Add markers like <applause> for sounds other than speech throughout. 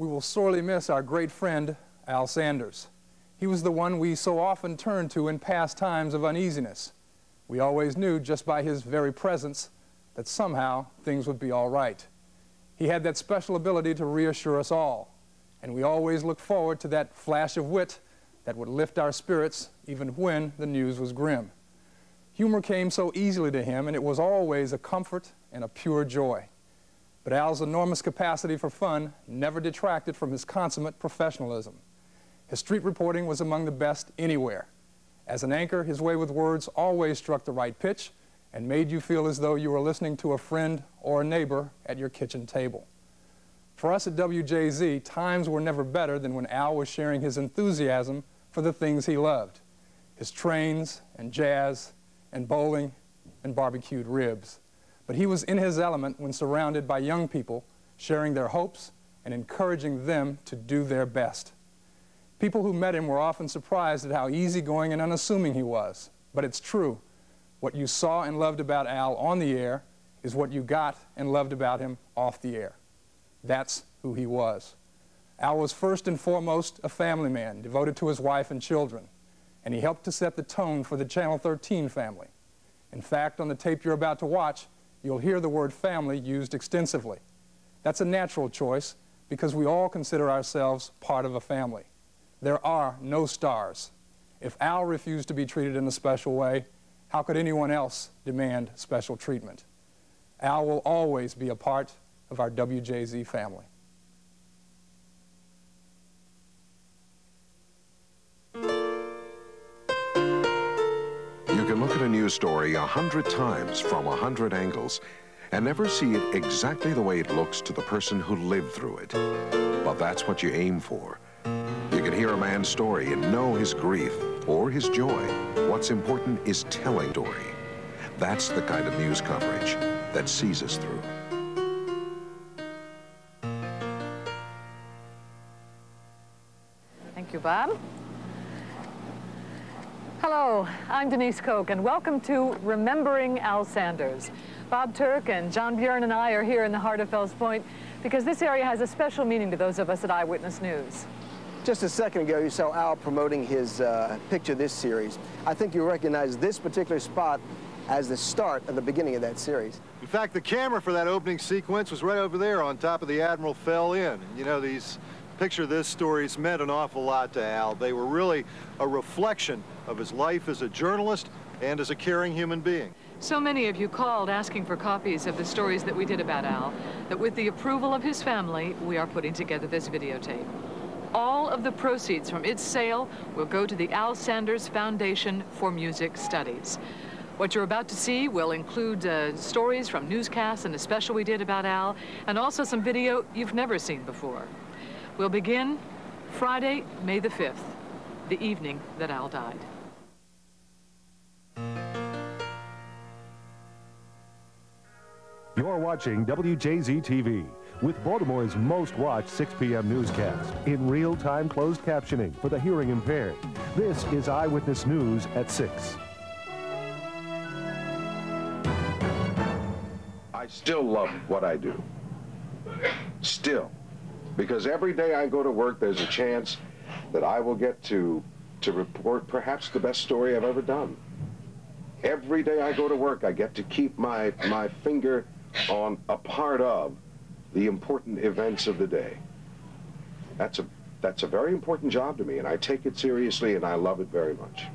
we will sorely miss our great friend, Al Sanders. He was the one we so often turned to in past times of uneasiness. We always knew just by his very presence that somehow things would be all right. He had that special ability to reassure us all, and we always looked forward to that flash of wit that would lift our spirits even when the news was grim. Humor came so easily to him, and it was always a comfort and a pure joy. But Al's enormous capacity for fun never detracted from his consummate professionalism. His street reporting was among the best anywhere. As an anchor, his way with words always struck the right pitch and made you feel as though you were listening to a friend or a neighbor at your kitchen table. For us at WJZ, times were never better than when Al was sharing his enthusiasm for the things he loved, his trains and jazz and bowling and barbecued ribs. But he was in his element when surrounded by young people sharing their hopes and encouraging them to do their best. People who met him were often surprised at how easygoing and unassuming he was. But it's true. What you saw and loved about Al on the air is what you got and loved about him off the air. That's who he was. Al was first and foremost a family man, devoted to his wife and children, and he helped to set the tone for the Channel 13 family. In fact, on the tape you're about to watch, you'll hear the word family used extensively. That's a natural choice because we all consider ourselves part of a family. There are no stars. If Al refused to be treated in a special way, how could anyone else demand special treatment? Al will always be a part of our WJZ family. Can look at a news story a hundred times from a hundred angles and never see it exactly the way it looks to the person who lived through it. But that's what you aim for. You can hear a man's story and know his grief or his joy. What's important is telling story. That's the kind of news coverage that sees us through. Thank you, Bob. Hello, I'm Denise Koch, and welcome to Remembering Al Sanders. Bob Turk and John Buren and I are here in the heart of Fells Point because this area has a special meaning to those of us at Eyewitness News. Just a second ago, you saw Al promoting his uh, Picture This series. I think you recognize this particular spot as the start of the beginning of that series. In fact, the camera for that opening sequence was right over there on top of the Admiral Fell Inn. You know, these Picture This stories meant an awful lot to Al. They were really a reflection of his life as a journalist and as a caring human being. So many of you called asking for copies of the stories that we did about Al, that with the approval of his family, we are putting together this videotape. All of the proceeds from its sale will go to the Al Sanders Foundation for Music Studies. What you're about to see will include uh, stories from newscasts and a special we did about Al, and also some video you've never seen before. We'll begin Friday, May the 5th, the evening that Al died. You're watching WJZ TV with Baltimore's most watched 6 p.m. newscast in real-time closed captioning for the hearing impaired. This is Eyewitness News at 6. I still love what I do. Still. Because every day I go to work, there's a chance that I will get to, to report perhaps the best story I've ever done. Every day I go to work, I get to keep my, my finger on a part of the important events of the day. That's a, that's a very important job to me, and I take it seriously, and I love it very much.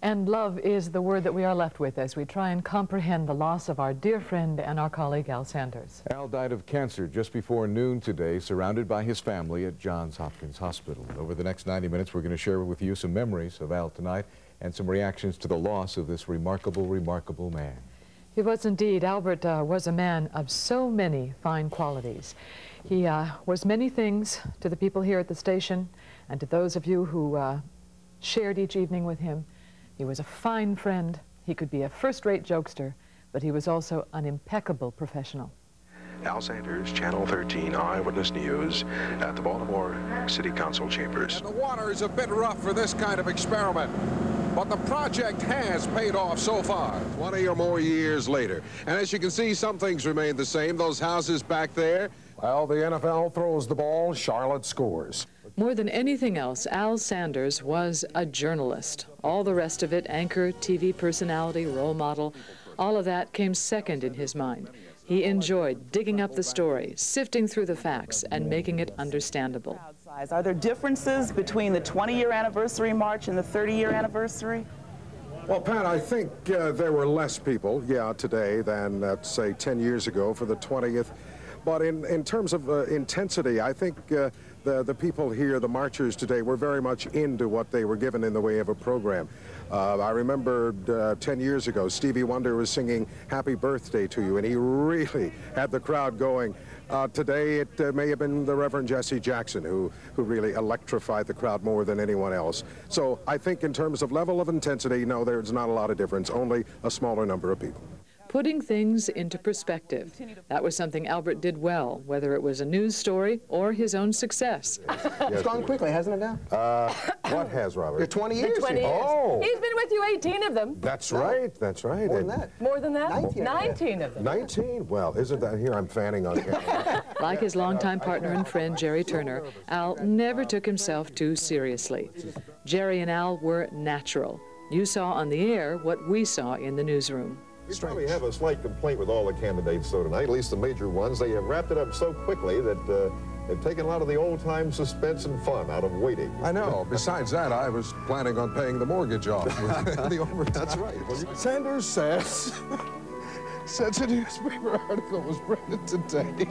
And love is the word that we are left with as we try and comprehend the loss of our dear friend and our colleague Al Sanders. Al died of cancer just before noon today, surrounded by his family at Johns Hopkins Hospital. Over the next 90 minutes, we're going to share with you some memories of Al tonight and some reactions to the loss of this remarkable, remarkable man. He was indeed. Albert uh, was a man of so many fine qualities. He uh, was many things to the people here at the station and to those of you who uh, shared each evening with him. He was a fine friend. He could be a first-rate jokester, but he was also an impeccable professional. Al Sanders, Channel 13 Eyewitness News at the Baltimore City Council chambers. And the water is a bit rough for this kind of experiment. but the project has paid off so far, 20 or more years later. And as you can see, some things remain the same. Those houses back there, well, the NFL throws the ball, Charlotte scores. More than anything else, Al Sanders was a journalist. All the rest of it, anchor, TV personality, role model, all of that came second in his mind. He enjoyed digging up the story, sifting through the facts, and making it understandable. Are there differences between the 20-year anniversary march and the 30-year anniversary? Well, Pat, I think uh, there were less people, yeah, today than, uh, say, 10 years ago for the 20th. But in, in terms of uh, intensity, I think uh, the, the people here, the marchers today, were very much into what they were given in the way of a program. Uh, I remember uh, 10 years ago, Stevie Wonder was singing Happy Birthday to You, and he really had the crowd going. Uh, today, it uh, may have been the Reverend Jesse Jackson who, who really electrified the crowd more than anyone else. So I think in terms of level of intensity, no, there's not a lot of difference, only a smaller number of people putting things into perspective. That was something Albert did well, whether it was a news story or his own success. <laughs> it's gone quickly, hasn't it now? Uh, what has, Robert? You're 20 years. 20 years. Oh. He's been with you 18 of them. That's right, that's right. More than that. More than that? 19, 19 of them. 19? Well, isn't that here? I'm fanning on camera. <laughs> like his longtime partner and friend, Jerry Turner, Al never took himself too seriously. Jerry and Al were natural. You saw on the air what we saw in the newsroom. We probably have a slight complaint with all the candidates, though, tonight, at least the major ones. They have wrapped it up so quickly that uh, they've taken a lot of the old-time suspense and fun out of waiting. I know. <laughs> Besides that, I was planning on paying the mortgage off with <laughs> the overtime. That's right. Sanders says <laughs> such a newspaper article was printed today.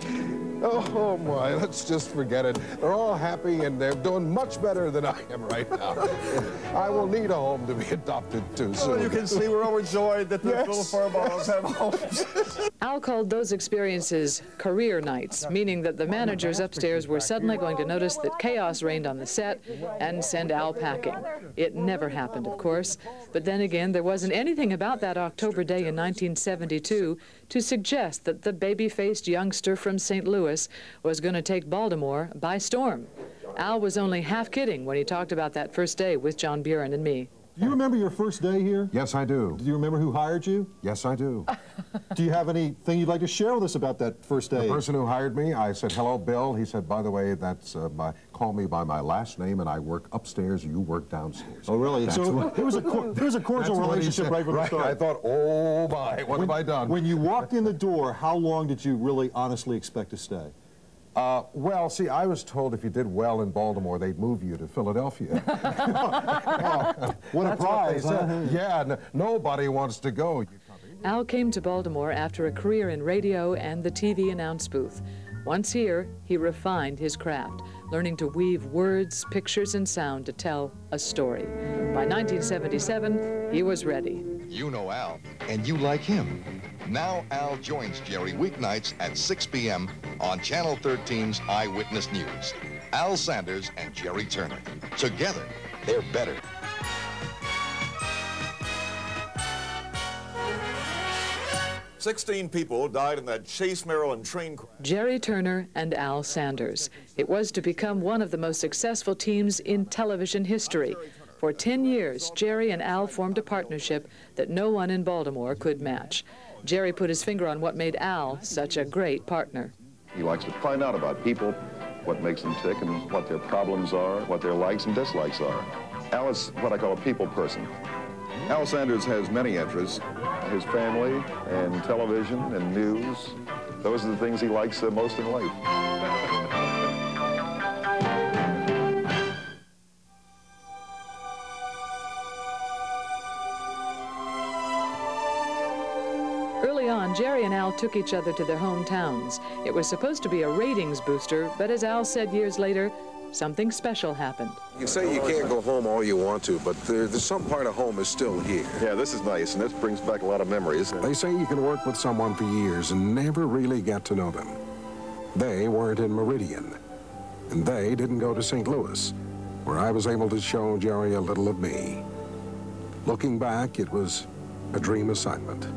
Oh, oh, my, let's just forget it. They're all happy and they're doing much better than I am right now. <laughs> I will need a home to be adopted to soon. Well, you can see we're overjoyed that the yes. little furballs have homes. <laughs> Al called those experiences career nights, meaning that the managers upstairs were suddenly going to notice that chaos reigned on the set and send Al packing. It never happened, of course, but then again, there wasn't anything about that October day in 1972 to suggest that the baby-faced youngster from St. Louis was going to take Baltimore by storm. Al was only half kidding when he talked about that first day with John Buren and me. Do you remember your first day here? Yes, I do. Do you remember who hired you? Yes, I do. <laughs> do you have anything you'd like to share with us about that first day? The person who hired me, I said, hello, Bill. He said, by the way, that's uh, my, call me by my last name, and I work upstairs, you work downstairs. Oh, really? That's so there was, a, there was a <laughs> cordial relationship right from right, the start. I thought, oh, my, what when, have I done? When you walked in the door, how long did you really honestly expect to stay? Uh, well, see, I was told if you did well in Baltimore, they'd move you to Philadelphia. <laughs> <laughs> what a prize, what huh? Yeah, nobody wants to go. Al came to Baltimore after a career in radio and the TV announce booth. Once here, he refined his craft, learning to weave words, pictures, and sound to tell a story. By 1977, he was ready. You know Al, and you like him. Now Al joins Jerry weeknights at 6 p.m. on Channel 13's Eyewitness News. Al Sanders and Jerry Turner. Together, they're better. Sixteen people died in that Chase, Maryland train crash. Jerry Turner and Al Sanders. It was to become one of the most successful teams in television history. For 10 years, Jerry and Al formed a partnership that no one in Baltimore could match. Jerry put his finger on what made Al such a great partner. He likes to find out about people, what makes them tick, and what their problems are, what their likes and dislikes are. Al is what I call a people person. Al Sanders has many interests. His family and television and news. Those are the things he likes the most in life. Early on, Jerry and Al took each other to their hometowns. It was supposed to be a ratings booster, but as Al said years later, something special happened. You say you can't go home all you want to, but there, there's some part of home is still here. Yeah, this is nice, and this brings back a lot of memories. They say you can work with someone for years and never really get to know them. They weren't in Meridian, and they didn't go to St. Louis, where I was able to show Jerry a little of me. Looking back, it was a dream assignment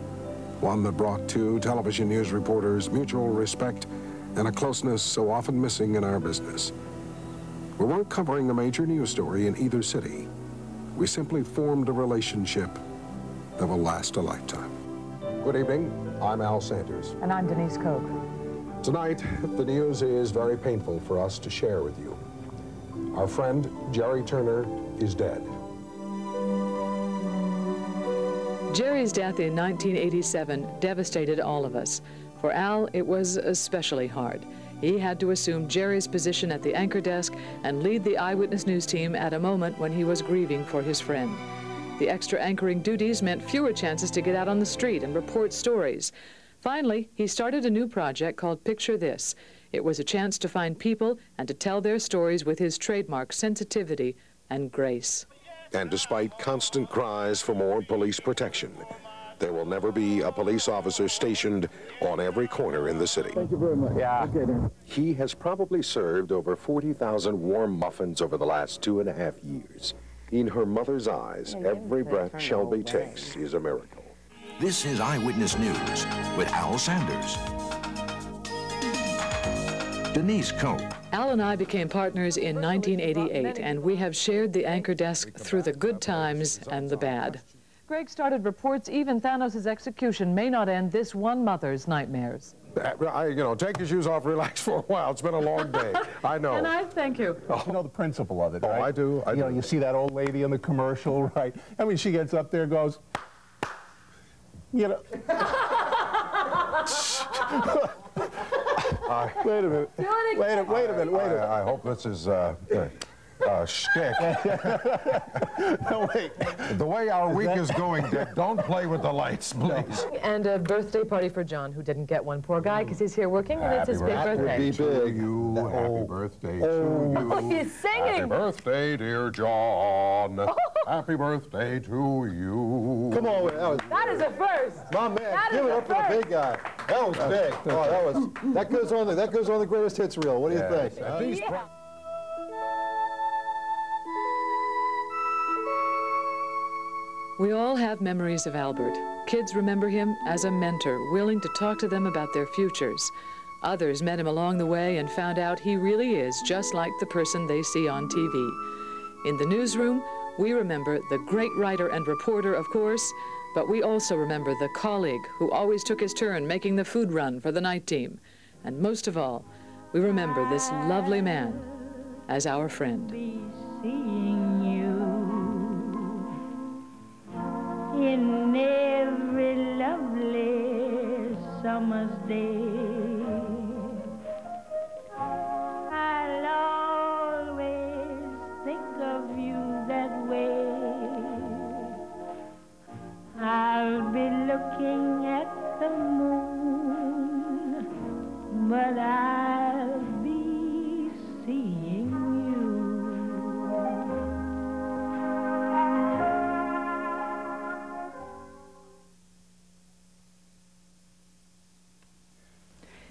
one that brought two television news reporters mutual respect and a closeness so often missing in our business. We weren't covering a major news story in either city. We simply formed a relationship that will last a lifetime. Good evening. I'm Al Sanders. And I'm Denise Koch. Tonight, the news is very painful for us to share with you. Our friend, Jerry Turner, is dead. Jerry's death in 1987 devastated all of us. For Al, it was especially hard. He had to assume Jerry's position at the anchor desk and lead the Eyewitness News team at a moment when he was grieving for his friend. The extra anchoring duties meant fewer chances to get out on the street and report stories. Finally, he started a new project called Picture This. It was a chance to find people and to tell their stories with his trademark sensitivity and grace. And despite constant cries for more police protection, there will never be a police officer stationed on every corner in the city. Thank you very much. Yeah. Okay, then. He has probably served over 40,000 warm muffins over the last two and a half years. In her mother's eyes, every breath Shelby takes is a miracle. This is Eyewitness News with Al Sanders. Denise Koch. Al and I became partners in 1988, and we have shared the anchor desk through the good times and the bad. Greg started reports even Thanos' execution may not end this one mother's nightmares. I, you know, take your shoes off, <laughs> relax for a while. It's been a long day. I know. And I thank you. Oh. You know the principle of it, oh. I do. I you do. know, you see that old lady in the commercial, <laughs> right? I mean, she gets up there, goes, you know. <laughs> I, wait a minute. Wait a, wait a minute. Wait a minute. I, I hope this is uh, uh, shtick. <laughs> no, wait. The way our week is going, Dick, don't play with the lights, please. And a birthday party for John, who didn't get one. Poor guy, because he's here working, and it's his big birthday. Be big. You, happy birthday to you. <laughs> Oh, he's singing. Happy birthday, dear John. happy birthday to you. Come on, that, was, that is a first. My man, that give it up for the big guy. That was big. Oh, that was that goes on the that goes on the greatest hits reel. What do you think? Uh, yeah. We all have memories of Albert. Kids remember him as a mentor, willing to talk to them about their futures. Others met him along the way and found out he really is just like the person they see on TV. In the newsroom, we remember the great writer and reporter, of course, but we also remember the colleague who always took his turn making the food run for the night team. And most of all, we remember this lovely man as our friend. In every lovely summer's day. I'll always think of you that way. I'll be looking at the moon, but I'll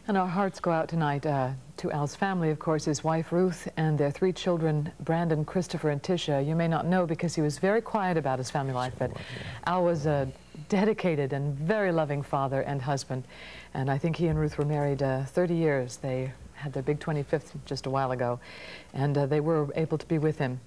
And our hearts go out tonight uh, to Al's family, of course, his wife Ruth and their three children, Brandon, Christopher, and Tisha. You may not know because he was very quiet about his family life, but Al was a dedicated and very loving father and husband. And I think he and Ruth were married uh, 30 years. They had their big 25th just a while ago, and uh, they were able to be with him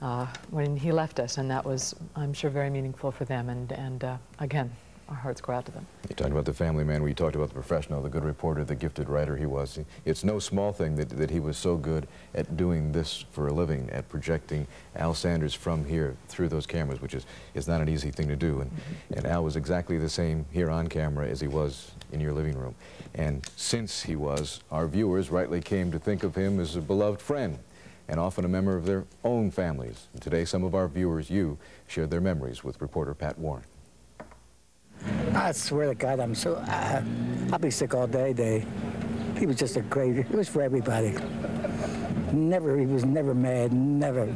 uh, when he left us, and that was, I'm sure, very meaningful for them. And, and uh, again, our hearts go out to them. You talked about the family man, we talked about the professional, the good reporter, the gifted writer he was. It's no small thing that, that he was so good at doing this for a living, at projecting Al Sanders from here through those cameras, which is, is not an easy thing to do. And, mm -hmm. and Al was exactly the same here on camera as he was in your living room. And since he was, our viewers rightly came to think of him as a beloved friend and often a member of their own families. And today, some of our viewers, you, shared their memories with reporter Pat Warren. I swear to God, I'm so, uh, I'll be sick all day, day. He was just a great, it was for everybody. Never, he was never mad, never.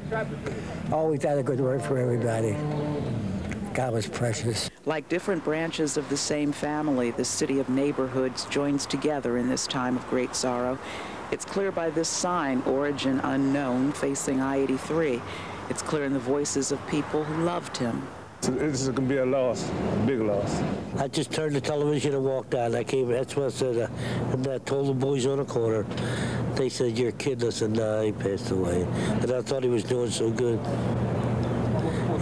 Always had a good word for everybody. God was precious. Like different branches of the same family, the city of neighborhoods joins together in this time of great sorrow. It's clear by this sign, origin unknown, facing I-83. It's clear in the voices of people who loved him. This is going to be a loss, a big loss. I just turned the television and walked out. I came, that's what I said, uh, and I told the boys on the corner. They said, your kid. I said, no, he passed away. And I thought he was doing so good.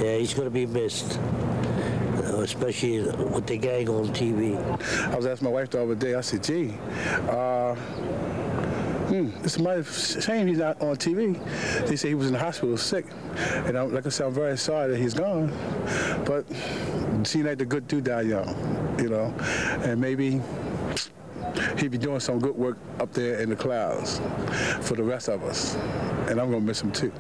Yeah, he's going to be missed, uh, especially with the gang on TV. I was asking my wife the other day, I said, gee, uh, hmm, it's my shame he's not on TV. They say he was in the hospital sick. And I'm, like I said, I'm very sorry that he's gone. But seems like the good do die young, you know. And maybe he'd be doing some good work up there in the clouds for the rest of us. And I'm going to miss him too.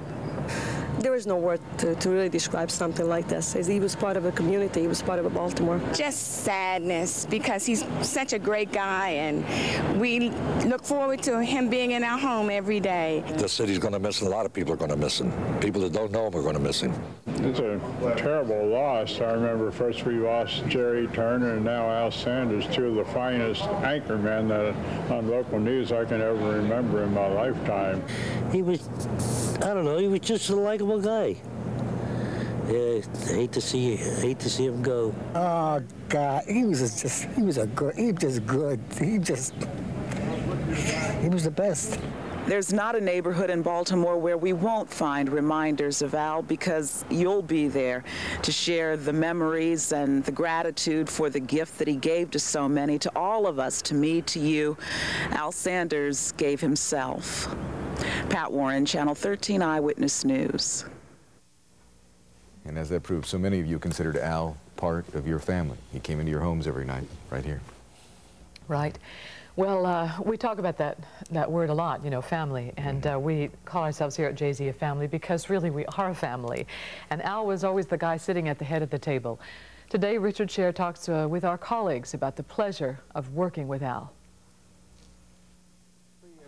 There is no word to, to really describe something like this. He was part of a community. He was part of a Baltimore. Just sadness because he's such a great guy, and we look forward to him being in our home every day. The city's going to miss him. A lot of people are going to miss him. People that don't know him are going to miss him. It's a terrible loss. I remember first we lost Jerry Turner and now Al Sanders, two of the finest anchormen that on local news I can ever remember in my lifetime. He was, I don't know, he was just a likable guy. Yeah, hate to see, hate to see him go. Oh God, he was just, he was a good, he was just good. He just, he was the best. There's not a neighborhood in Baltimore where we won't find reminders of Al because you'll be there to share the memories and the gratitude for the gift that he gave to so many, to all of us, to me, to you. Al Sanders gave himself. Pat Warren, Channel 13 Eyewitness News. And as that proves, so many of you considered Al part of your family. He came into your homes every night, right here. Right. Well, uh, we talk about that, that word a lot, you know, family, and uh, we call ourselves here at JZ a family because really we are a family. And Al was always the guy sitting at the head of the table. Today, Richard Sher talks uh, with our colleagues about the pleasure of working with Al.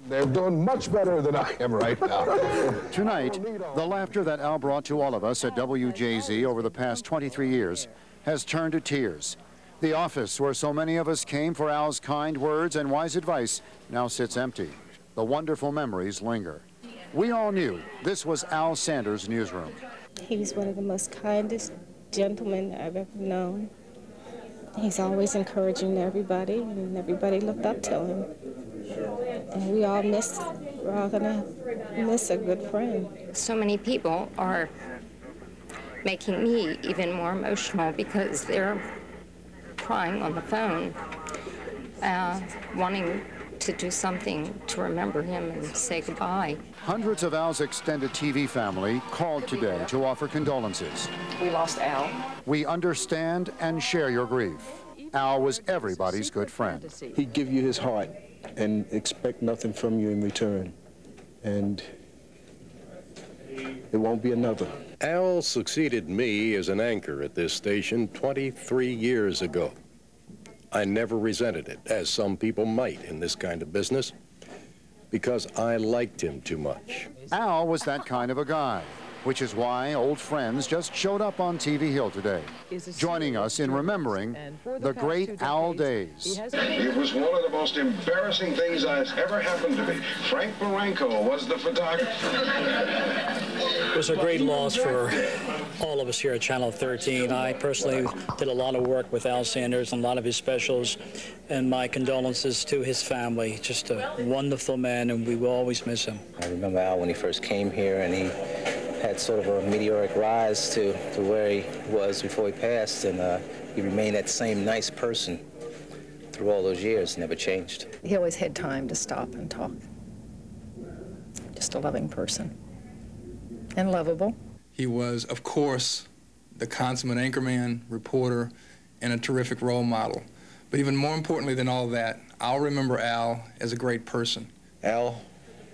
They're doing much better than I am right now. <laughs> Tonight, the laughter that Al brought to all of us at WJZ over the past 23 years has turned to tears. The office where so many of us came for Al's kind words and wise advice now sits empty. The wonderful memories linger. We all knew this was Al Sanders' newsroom. He was one of the most kindest gentlemen I've ever known. He's always encouraging everybody, and everybody looked up to him. And we all miss, we're all gonna miss a good friend. So many people are making me even more emotional because they're crying on the phone, uh, wanting to do something to remember him and say goodbye. Hundreds of Al's extended TV family called today to offer condolences. We lost Al. We understand and share your grief. Al was everybody's good friend. He'd give you his heart and expect nothing from you in return. And it won't be another. Al succeeded me as an anchor at this station 23 years ago. I never resented it, as some people might in this kind of business, because I liked him too much. Al was that kind of a guy, which is why old friends just showed up on TV Hill today, joining us in remembering the great Al days. It was one of the most embarrassing things that's ever happened to me. Frank Baranco was the photographer. It was a great loss for all of us here at Channel 13. I personally did a lot of work with Al Sanders and a lot of his specials, and my condolences to his family. Just a wonderful man, and we will always miss him. I remember Al when he first came here, and he had sort of a meteoric rise to, to where he was before he passed, and uh, he remained that same nice person through all those years, never changed. He always had time to stop and talk. Just a loving person. And lovable. He was, of course, the consummate anchorman, reporter, and a terrific role model. But even more importantly than all that, I'll remember Al as a great person. Al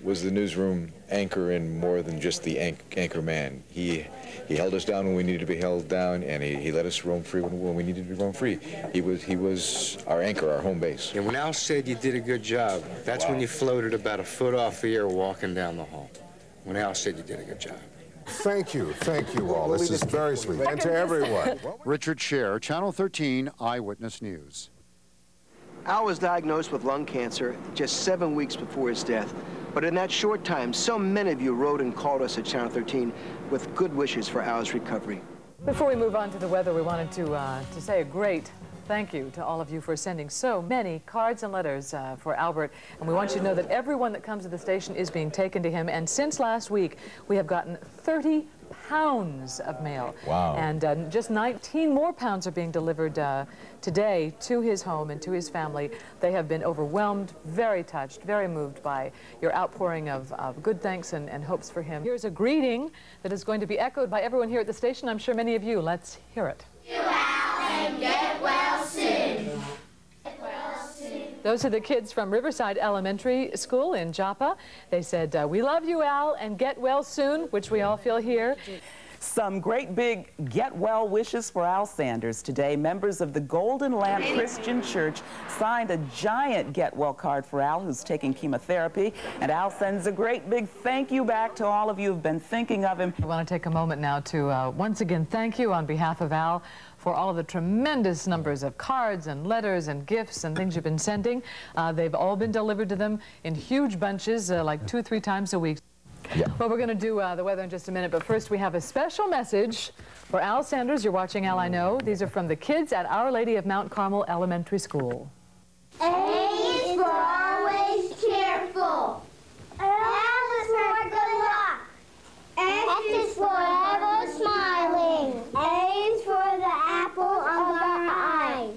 was the newsroom anchor and more than just the anch anchor man. He he held us down when we needed to be held down, and he, he let us roam free when, when we needed to be roam free. He was he was our anchor, our home base. And when Al said you did a good job, that's wow. when you floated about a foot off the air walking down the hall. When Al said you did a good job. Thank you. Thank you all. This is very sweet. And to everyone. Richard Sher, Channel 13 Eyewitness News. Al was diagnosed with lung cancer just seven weeks before his death. But in that short time, so many of you wrote and called us at Channel 13 with good wishes for Al's recovery. Before we move on to the weather, we wanted to, uh, to say a great thank you to all of you for sending so many cards and letters uh, for Albert. And we want you to know that everyone that comes to the station is being taken to him. And since last week, we have gotten 30 pounds of mail. Wow. And uh, just 19 more pounds are being delivered uh, today to his home and to his family. They have been overwhelmed, very touched, very moved by your outpouring of, of good thanks and, and hopes for him. Here's a greeting that is going to be echoed by everyone here at the station. I'm sure many of you. Let's hear it. You out and get well soon. Those are the kids from Riverside Elementary School in Joppa. They said, uh, we love you, Al, and get well soon, which we all feel here. Some great big get well wishes for Al Sanders today. Members of the Golden Lamp Christian Church signed a giant get well card for Al, who's taking chemotherapy. And Al sends a great big thank you back to all of you who've been thinking of him. I want to take a moment now to uh, once again thank you on behalf of Al for all of the tremendous numbers of cards and letters and gifts and things you've been sending. Uh, they've all been delivered to them in huge bunches, uh, like two or three times a week. Yeah. Well, we're going to do uh, the weather in just a minute, but first we have a special message for Al Sanders. You're watching Al I Know. These are from the kids at Our Lady of Mount Carmel Elementary School. A is for always cheerful. L is for good luck. S is for ever smiling. A is for the apple of our eyes.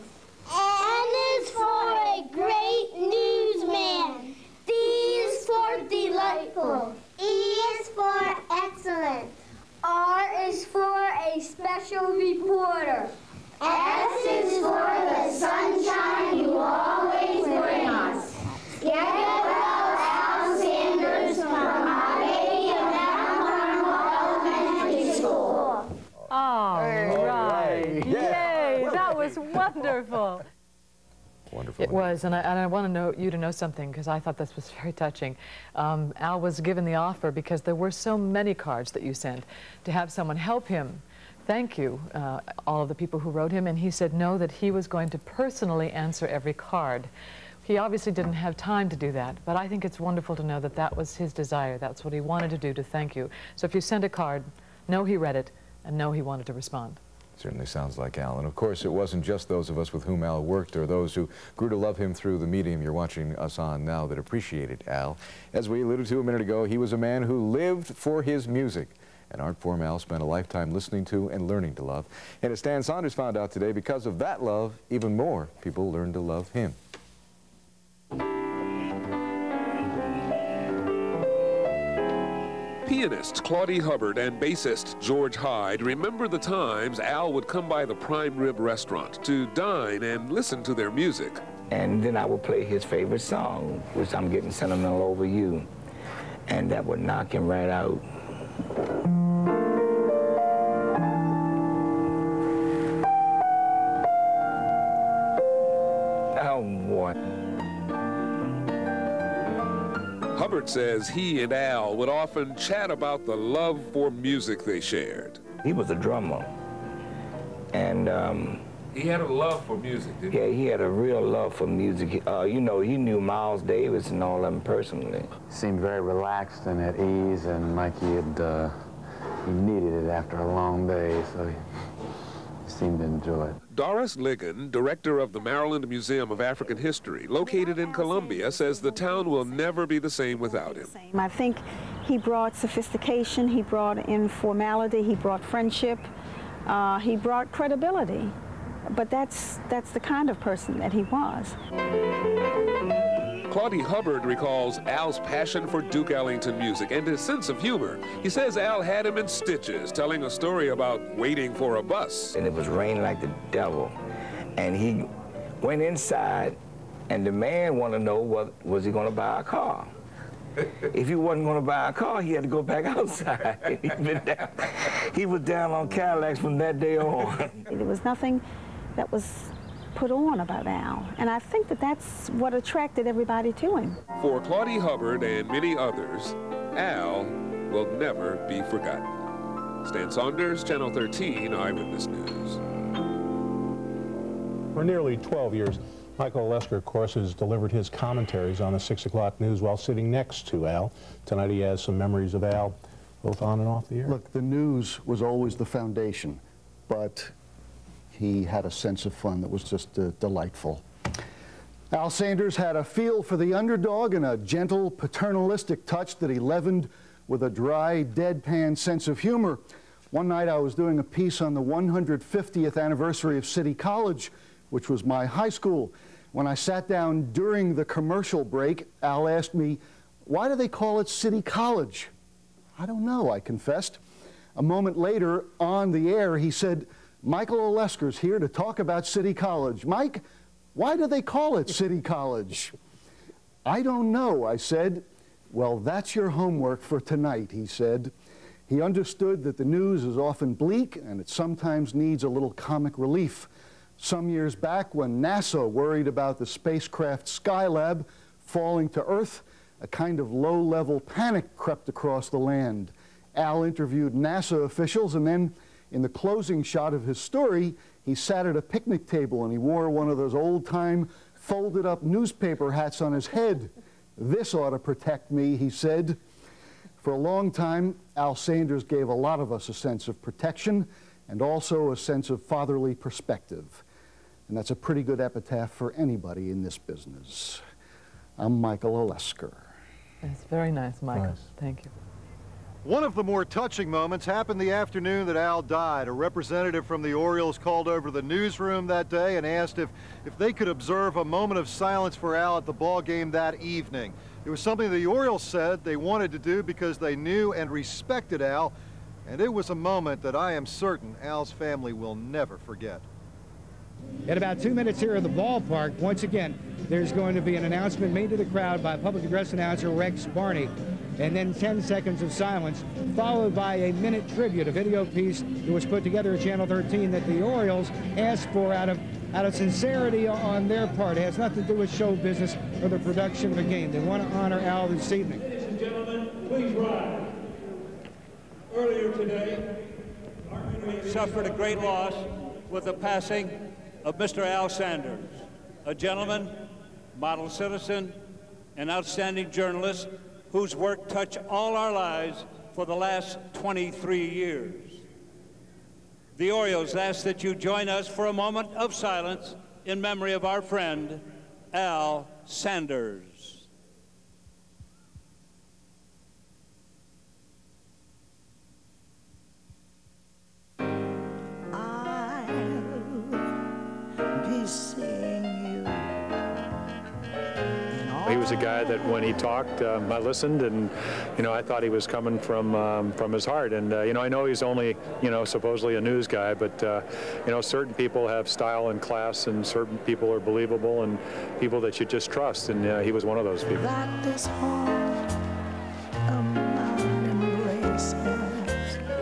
N is for a great newsman. D is for delightful. E is for excellent. R is for a special reporter. S is for the sunshine you always bring us. Get well, Al Sanders from Our Lady of Mount Carmel Elementary School. All right. Yay. That was wonderful. <laughs> Wonderful. It was, and I, and I want to know you to know something because I thought this was very touching. Um, Al was given the offer because there were so many cards that you sent to have someone help him. Thank you, uh, all of the people who wrote him, and he said no, that he was going to personally answer every card. He obviously didn't have time to do that, but I think it's wonderful to know that that was his desire. That's what he wanted to do to thank you. So if you send a card, know he read it and know he wanted to respond. Certainly sounds like Al. And of course, it wasn't just those of us with whom Al worked or those who grew to love him through the medium you're watching us on now that appreciated Al. As we alluded to a minute ago, he was a man who lived for his music. An art form Al spent a lifetime listening to and learning to love. And as Stan Saunders found out today, because of that love, even more people learned to love him. Pianist Claudie Hubbard and bassist George Hyde remember the times Al would come by the Prime Rib restaurant to dine and listen to their music. And then I would play his favorite song, which I'm getting sentimental over you. And that would knock him right out. Oh, Hubbard says he and Al would often chat about the love for music they shared. He was a drummer. And um, He had a love for music, didn't yeah, he had a real love for music. Uh, you know, he knew Miles Davis and all of them personally. Seemed very relaxed and at ease, and like he had uh, he needed it after a long day, so he, he seemed to enjoy it. Doris Ligon, director of the Maryland Museum of African History, located in Columbia, says the town will never be the same without him. I think he brought sophistication, he brought informality, he brought friendship, uh, he brought credibility. But that's, that's the kind of person that he was. Claudie Hubbard recalls Al's passion for Duke Ellington music and his sense of humor. He says Al had him in stitches, telling a story about waiting for a bus. And it was raining like the devil. And he went inside, and the man wanted to know what was he going to buy a car. <laughs> if he wasn't going to buy a car, he had to go back <laughs> outside. <laughs> He'd been down, he was down on Cadillacs from that day on. There was nothing that was put on about Al. And I think that that's what attracted everybody to him. For Claudie Hubbard and many others, Al will never be forgotten. Stan Saunders, Channel 13, Eyewitness News. For nearly 12 years, Michael Olesker, of course, has delivered his commentaries on the 6 o'clock news while sitting next to Al. Tonight he has some memories of Al, both on and off the air. Look, the news was always the foundation, but he had a sense of fun that was just uh, delightful. Al Sanders had a feel for the underdog and a gentle paternalistic touch that he leavened with a dry, deadpan sense of humor. One night I was doing a piece on the 150th anniversary of City College, which was my high school. When I sat down during the commercial break, Al asked me, why do they call it City College? I don't know, I confessed. A moment later, on the air, he said, Michael Olesker's here to talk about City College. Mike, why do they call it City College? I don't know, I said. Well, that's your homework for tonight, he said. He understood that the news is often bleak and it sometimes needs a little comic relief. Some years back, when NASA worried about the spacecraft Skylab falling to Earth, a kind of low level panic crept across the land. Al interviewed NASA officials, and then in the closing shot of his story, he sat at a picnic table and he wore one of those old time folded up newspaper hats on his head. This ought to protect me, he said. For a long time, Al Sanders gave a lot of us a sense of protection and also a sense of fatherly perspective. And that's a pretty good epitaph for anybody in this business. I'm Michael Olesker. That's very nice, Michael. Nice. Thank you. One of the more touching moments happened the afternoon that Al died. A representative from the Orioles called over to the newsroom that day and asked if, if they could observe a moment of silence for Al at the ball game that evening. It was something the Orioles said they wanted to do because they knew and respected Al, and it was a moment that I am certain Al's family will never forget. At about two minutes here at the ballpark, once again, there's going to be an announcement made to the crowd by public address announcer Rex Barney, and then 10 seconds of silence, followed by a minute tribute, a video piece that was put together at Channel 13 that the Orioles asked for out of out of sincerity on their part. It has nothing to do with show business or the production of a game. They want to honor Al this evening. Ladies and gentlemen, please rise. Earlier today, our community suffered a great loss with the passing of Mr. Al Sanders, a gentleman, model citizen, an outstanding journalist whose work touched all our lives for the last 23 years. The Orioles ask that you join us for a moment of silence in memory of our friend, Al Sanders. Was a guy that when he talked, um, I listened, and you know I thought he was coming from um, from his heart. And uh, you know I know he's only you know supposedly a news guy, but uh, you know certain people have style and class, and certain people are believable, and people that you just trust. And uh, he was one of those people.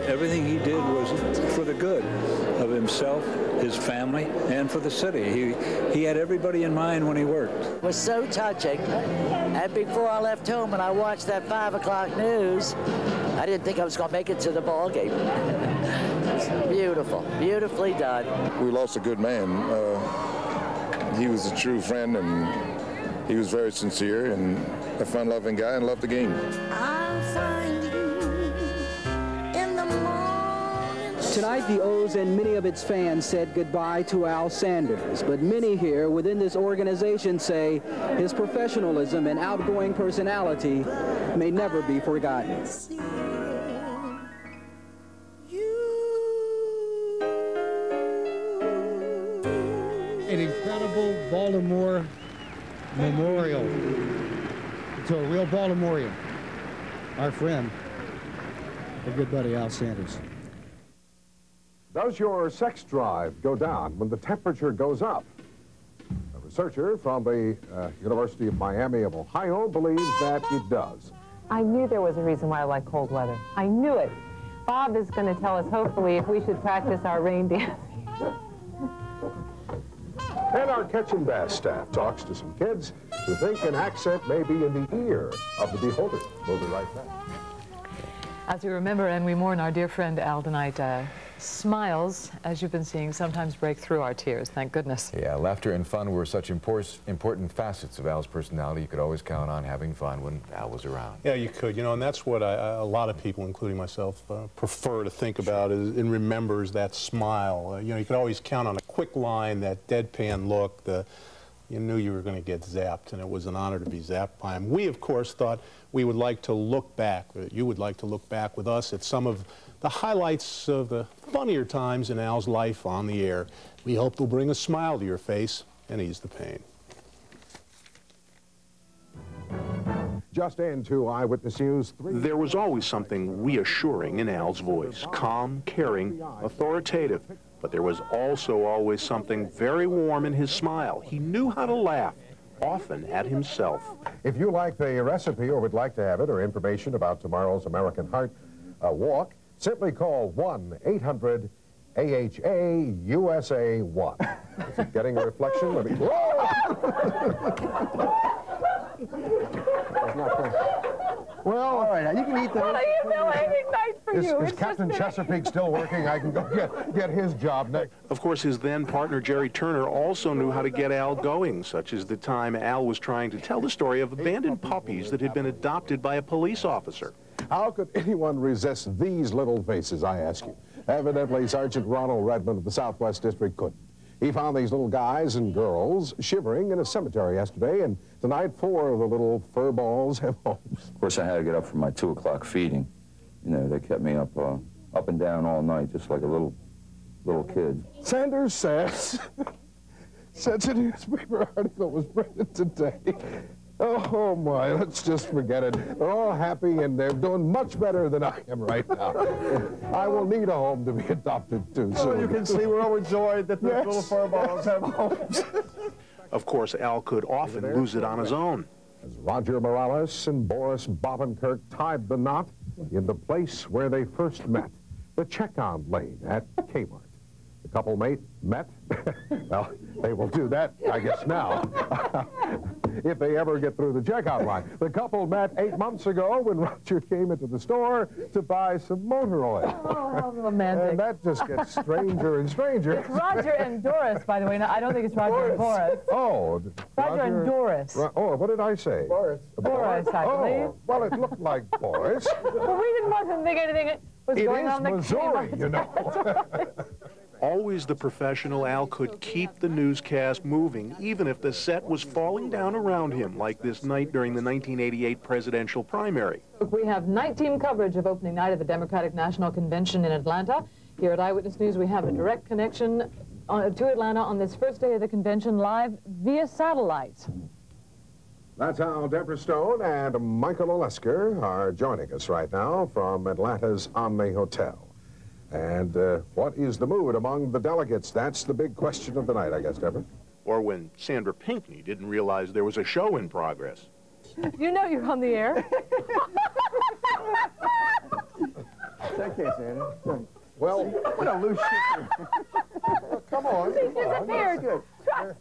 Everything he did was for the good of himself, his family, and for the city. He, he had everybody in mind when he worked. It was so touching. And before I left home and I watched that 5 o'clock news, I didn't think I was going to make it to the ball game. <laughs> beautiful, beautifully done. We lost a good man. Uh, he was a true friend and he was very sincere and a fun-loving guy and loved the game. Tonight, the O's and many of its fans said goodbye to Al Sanders, but many here within this organization say his professionalism and outgoing personality may never be forgotten. An incredible Baltimore memorial to a real Baltimorean, our friend, a good buddy Al Sanders. Does your sex drive go down when the temperature goes up? A researcher from the uh, University of Miami of Ohio believes that it does. I knew there was a reason why I like cold weather. I knew it. Bob is going to tell us, hopefully, if we should practice our rain dance. <laughs> and our Catch and Bass staff talks to some kids who think an accent may be in the ear of the beholder. We'll be right back. As we remember and we mourn our dear friend Al tonight, uh, smiles, as you've been seeing, sometimes break through our tears, thank goodness. Yeah, laughter and fun were such impor important facets of Al's personality. You could always count on having fun when Al was around. Yeah, you could, you know, and that's what I, a lot of people, including myself, uh, prefer to think about is, and remembers that smile. Uh, you know, you could always count on a quick line, that deadpan look, the, you knew you were going to get zapped, and it was an honor to be zapped by him. We, of course, thought we would like to look back, you would like to look back with us at some of the highlights of the funnier times in Al's life on the air. We hope they'll bring a smile to your face and ease the pain. Just into Eyewitness News 3. There was always something reassuring in Al's voice, calm, caring, authoritative. But there was also always something very warm in his smile. He knew how to laugh, often at himself. If you like the recipe or would like to have it or information about tomorrow's American Heart uh, Walk, simply call 1-800 AHA USA 1. Is it getting a reflection? Let me. <laughs> Well, all right, you can eat those. What are you doing? Nice for is, you. is It's Captain Chesapeake still working? I can go get, get his job next. Of course, his then partner Jerry Turner also knew how to get Al going, such as the time Al was trying to tell the story of abandoned puppies that had been adopted by a police officer. How could anyone resist these little faces, I ask you? Evidently, Sergeant Ronald Redmond of the Southwest District couldn't. He found these little guys and girls shivering in a cemetery yesterday, and tonight four of the little fur balls have homes. <laughs> Of course, I had to get up for my two o'clock feeding. You know, they kept me up, uh, up and down all night, just like a little, little kid. Sanders says, <laughs> says a newspaper article was printed today. Oh, my, let's just forget it. They're all happy and they're doing much better than I am right now. I will need a home to be adopted to Oh, soon. you can see we're all overjoyed that the Yes. little fur balls have homes. Of course, Al could often lose it on his own. As Roger Morales and Boris Bobenkirk tied the knot in the place where they first met, the checkout lane at Kmart. The couple mate met. <laughs> well, they will do that, I guess, now. <laughs> if they ever get through the checkout line. The couple met eight months ago when <laughs> Roger came into the store to buy some motor oil. Oh, how romantic. And that just gets stranger and stranger. It's Roger and Doris, by the way. No, I don't think it's Roger and Boris. Oh, d- Roger and Doris. Ro- oh, what did I say? Boris. Boris, I oh, believe. Oh, well, it looked like Boris. Well, we didn't want them to think anything was It going on the Missouri, Kmart. you know. Always the professional, Al could keep the newscast moving, even if the set was falling down around him, like this night during the 1988 presidential primary. We have night team coverage of opening night of the Democratic National Convention in Atlanta. Here at Eyewitness News, we have a direct connection uh, to Atlanta on this first day of the convention live via satellite. That's how Deborah Stone and Michael Olesker are joining us right now from Atlanta's Omni Hotel. And uh, what is the mood among the delegates? That's the big question of the night, I guess, Deborah. Or when Sandra Pinckney didn't realize there was a show in progress. <laughs> You know you're on the air. <laughs> It's okay, Sandra. Well, what a loose shit here. <laughs> Come on. She disappeared. Good.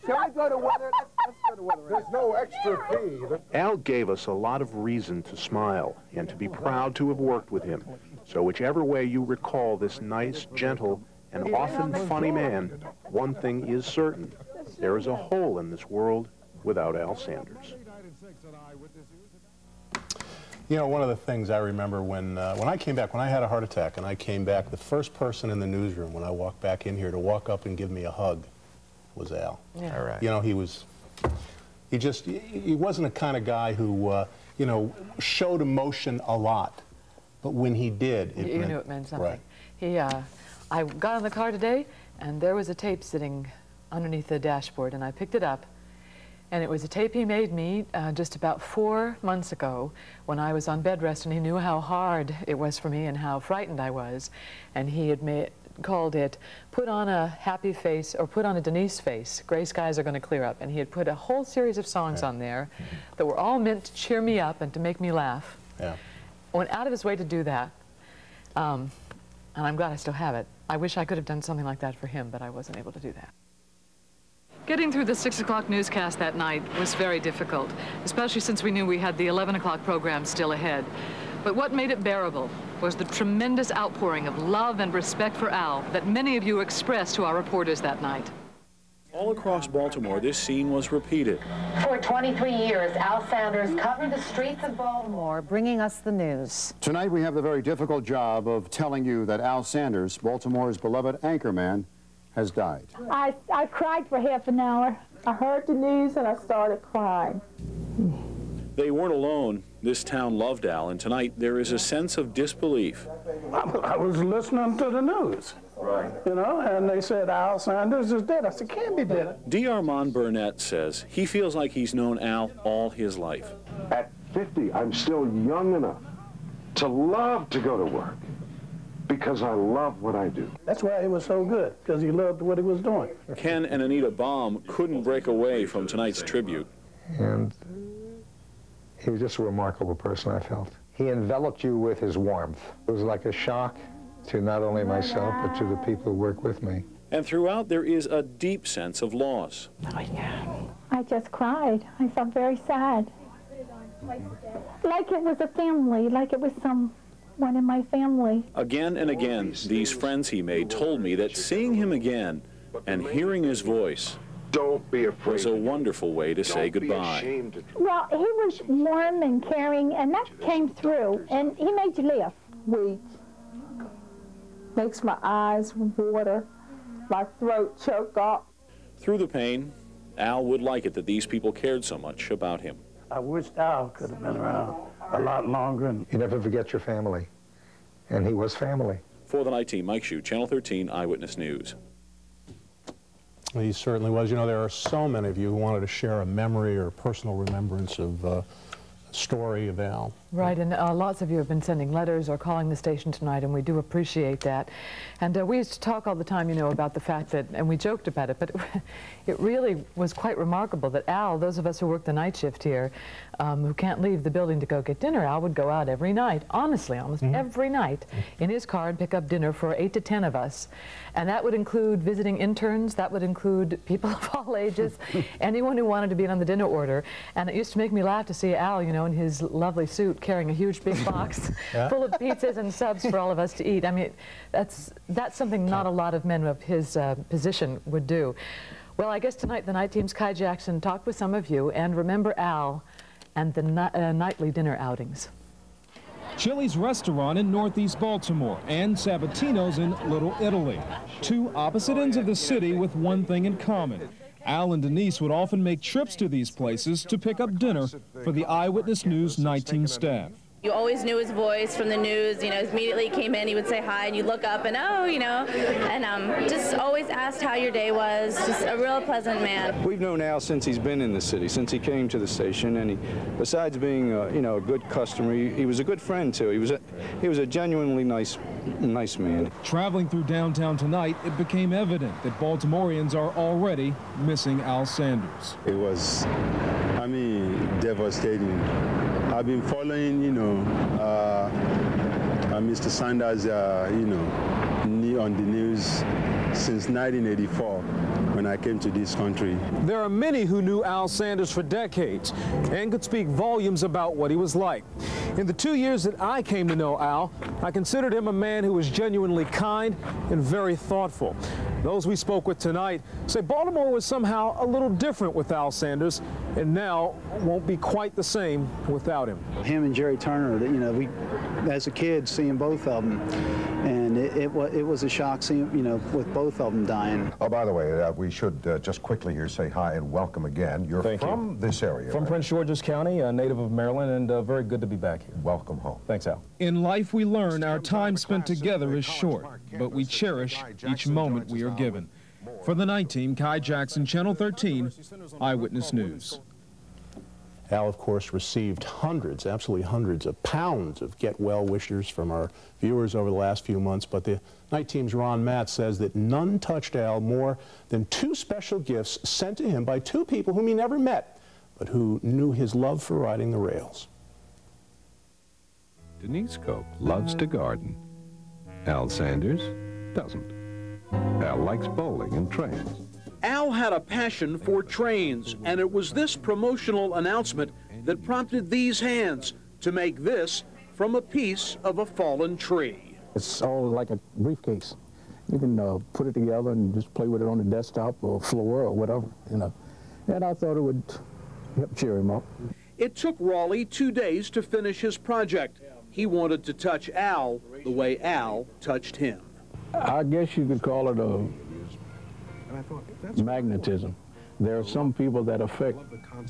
Shall we go to weather? Let's, let's go to weather. There's no extra fee. Al gave us a lot of reason to smile and to be proud to have worked with him. So whichever way you recall this nice, gentle, and often funny man, one thing is certain. There is a hole in this world without Al Sanders. You know, one of the things I remember when, uh, when I came back, when I had a heart attack and I came back, the first person in the newsroom when I walked back in here to walk up and give me a hug was Al. Yeah. All right. You know, he was, he just, he- he wasn't a kind of guy who, uh, you know, showed emotion a lot. But when he did, it you meant, knew it meant something. Right. He, uh, I got in the car today, and there was a tape sitting underneath the dashboard, and I picked it up. And it was a tape he made me uh, just about four months ago when I was on bed rest, and he knew how hard it was for me and how frightened I was. And he had made, called it Put on a Happy Face or Put on a Denise Face. Gray Skies Are Going to Clear Up. And he had put a whole series of songs on there that were all meant to cheer me up and to make me laugh. Yeah. Went out of his way to do that. Um, and I'm glad I still have it. I wish I could have done something like that for him, but I wasn't able to do that. Getting through the 6 o'clock newscast that night was very difficult, especially since we knew we had the 11 o'clock program still ahead. But what made it bearable was the tremendous outpouring of love and respect for Al that many of you expressed to our reporters that night. All across Baltimore, this scene was repeated. For 23 years, Al Sanders covered the streets of Baltimore, bringing us the news. Tonight we have the very difficult job of telling you that Al Sanders, Baltimore's beloved anchorman, has died. I, I cried for half an hour. I heard the news and I started crying. They weren't alone. This town loved Al, and tonight there is a sense of disbelief. I was listening to the news. Right. You know, and they said Al Sanders is dead. I said, can't be dead. D. Armand Burnett says he feels like he's known Al all his life. At 50, I'm still young enough to love to go to work because I love what I do. That's why he was so good, because he loved what he was doing. Ken and Anita Baum couldn't break away from tonight's tribute. And he was just a remarkable person, I felt. He enveloped you with his warmth. It was like a shock to not only myself, but to the people who work with me. And throughout, there is a deep sense of loss. Oh, I just cried. I felt very sad. Like it was a family, like it was someone in my family. Again and again, these friends he made told me that seeing him again and hearing his voice don't be afraid. was a wonderful way to say goodbye. Well, he was warm and caring, and that came through, and he made you laugh. Weak. Makes my eyes water, my throat choke up. Through the pain, Al would like it that these people cared so much about him. I wish Al could have been around a lot longer. And You never forget your family. And he was family. For the night team, Mike Schuh, Channel 13 Eyewitness News. He certainly was. You know, there are so many of you who wanted to share a memory or personal remembrance of uh, a story of Al. Right, and uh, lots of you have been sending letters or calling the station tonight, and we do appreciate that. And uh, we used to talk all the time, you know, about the fact that, and we joked about it, but it, <laughs> it really was quite remarkable that Al, those of us who work the night shift here, um, who can't leave the building to go get dinner, Al would go out every night, honestly, almost Mm-hmm. every night, in his car and pick up dinner for eight to ten of us. And that would include visiting interns, that would include people <laughs> of all ages, <laughs> anyone who wanted to be on the dinner order. And it used to make me laugh to see Al, you know, in his lovely suit, carrying a huge big box <laughs> Yeah. <laughs> full of pizzas and subs for all of us to eat. I mean, that's, that's something not a lot of men of his uh, position would do. Well, I guess tonight the night team's Kai Jackson talked with some of you, and remember Al and the ni- uh, nightly dinner outings. Chili's restaurant in northeast Baltimore and Sabatino's in Little Italy. Two opposite ends of the city with one thing in common. Al and Denise would often make trips to these places to pick up dinner for the Eyewitness News night team staff. You always knew his voice from the news. You know, immediately came in, he would say hi, and you look up and oh, you know, and um, just always asked how your day was. Just a real pleasant man. We've known Al since he's been in the city, since he came to the station, and he, besides being, a, you know, a good customer, he, he was a good friend too. He was a, he was a genuinely nice, nice man. Traveling through downtown tonight, it became evident that Baltimoreans are already missing Al Sanders. It was, I mean, devastating. I've been following, you know, uh, uh, Mr. Sanders, uh, you know, on the news since 1984 when I came to this country. There are many who knew Al Sanders for decades and could speak volumes about what he was like. In the two years that I came to know Al, I considered him a man who was genuinely kind and very thoughtful. Those we spoke with tonight say Baltimore was somehow a little different with Al Sanders and now won't be quite the same without him. him and Jerry Turner, you know, we, as a kid, seeing both of them, and it, it, wa- it was a shock seeing, you know, with both of them dying. Oh, by the way, uh, we should uh, just quickly here say hi and welcome again. You're Thank you. from this area. From right? Prince George's County, a native of Maryland, and uh, very good to be back here. Welcome home. Thanks, Al. In life, we learn our time spent together is short, but we cherish each moment we are given. For the night team, Kai Jackson, Channel 13, Eyewitness News. Al, of course, received hundreds, absolutely hundreds of pounds of get well wishers from our viewers over the last few months. But the night team's Ron Matz says that none touched Al more than two special gifts sent to him by two people whom he never met, but who knew his love for riding the rails. Denise Koch loves to garden. Al Sanders doesn't. Al likes bowling and trains. Al had a passion for trains, and it was this promotional announcement that prompted these hands to make this from a piece of a fallen tree. It's all like a briefcase. You can uh, put it together and just play with it on the desktop or floor or whatever, you know. And I thought it would help cheer him up. It took Raleigh two days to finish his project. He wanted to touch Al the way Al touched him. I guess you could call it a magnetism. there are some people that affect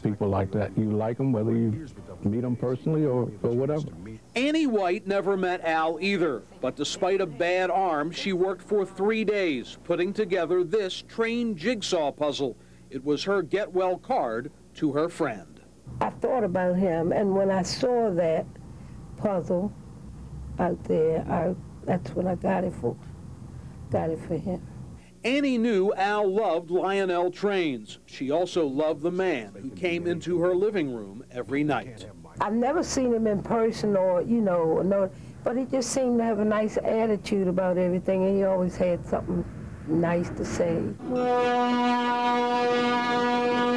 people like that. You like them whether you meet them personally or, or whatever. Annie White never met Al either, but despite a bad arm, she worked for three days putting together this train jigsaw puzzle. It was her get well card to her friend. I thought about him, and when I saw that puzzle out there, I, that's what I got it for. Got it for him. Annie knew Al loved Lionel trains. She also loved the man who came into her living room every night. I've never seen him in person or, you know, no, but he just seemed to have a nice attitude about everything, and he always had something nice to say.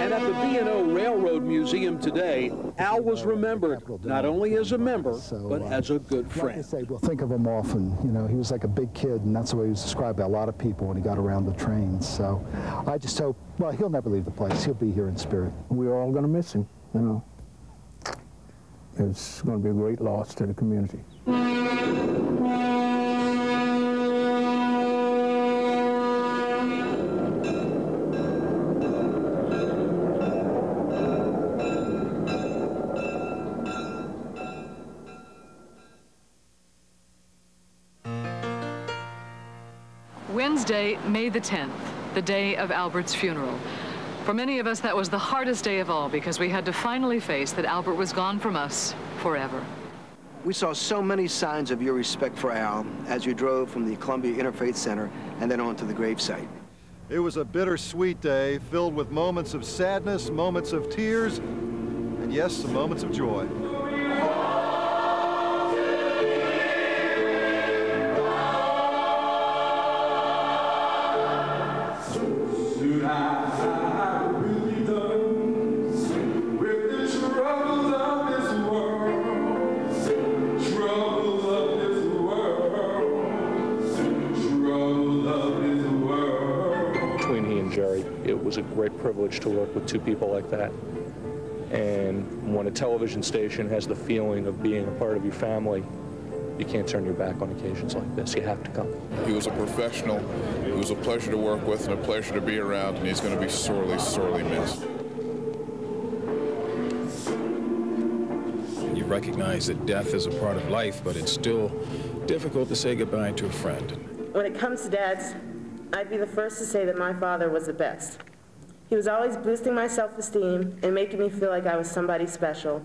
And at the B&O Railroad Museum today, Al was remembered not only as a member, but uh, as a good friend. Like I say, we'll think of him often. You know, he was like a big kid, and that's the way he was described by a lot of people when he got around the trains. So I just hope, well, he'll never leave the place. He'll be here in spirit. We're all going to miss him, you know. It's going to be a great loss to the community. Wednesday, May the 10th, the day of Albert's funeral. For many of us, that was the hardest day of all because we had to finally face that Albert was gone from us forever. We saw so many signs of your respect for Al as you drove from the Columbia Interfaith Center and then on to the gravesite. It was a bittersweet day filled with moments of sadness, moments of tears, and yes, some moments of joy. Privilege to work with two people like that. And when a television station has the feeling of being a part of your family, you can't turn your back on occasions like this. You have to come. He was a professional. It was a pleasure to work with and a pleasure to be around, and he's going to be sorely, sorely missed. You recognize that death is a part of life, but it's still difficult to say goodbye to a friend. When it comes to dads, I'd be the first to say that my father was the best. He was always boosting my self-esteem and making me feel like I was somebody special.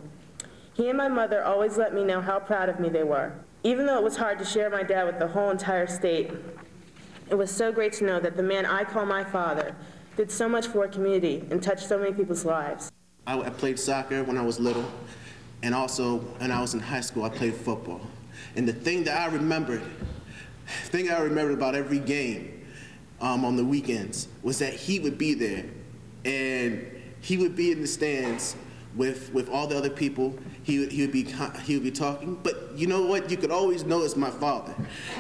He and my mother always let me know how proud of me they were. Even though it was hard to share my dad with the whole entire state, it was so great to know that the man I call my father did so much for our community and touched so many people's lives. I, played soccer when I was little, and also when I was in high school, I played football. And the thing that I remembered, the thing I remembered about every game um, on the weekends was that he would be there, and he would be in the stands with with all the other people. He would, he would be he would be talking, but you know what? You could always know it's my father,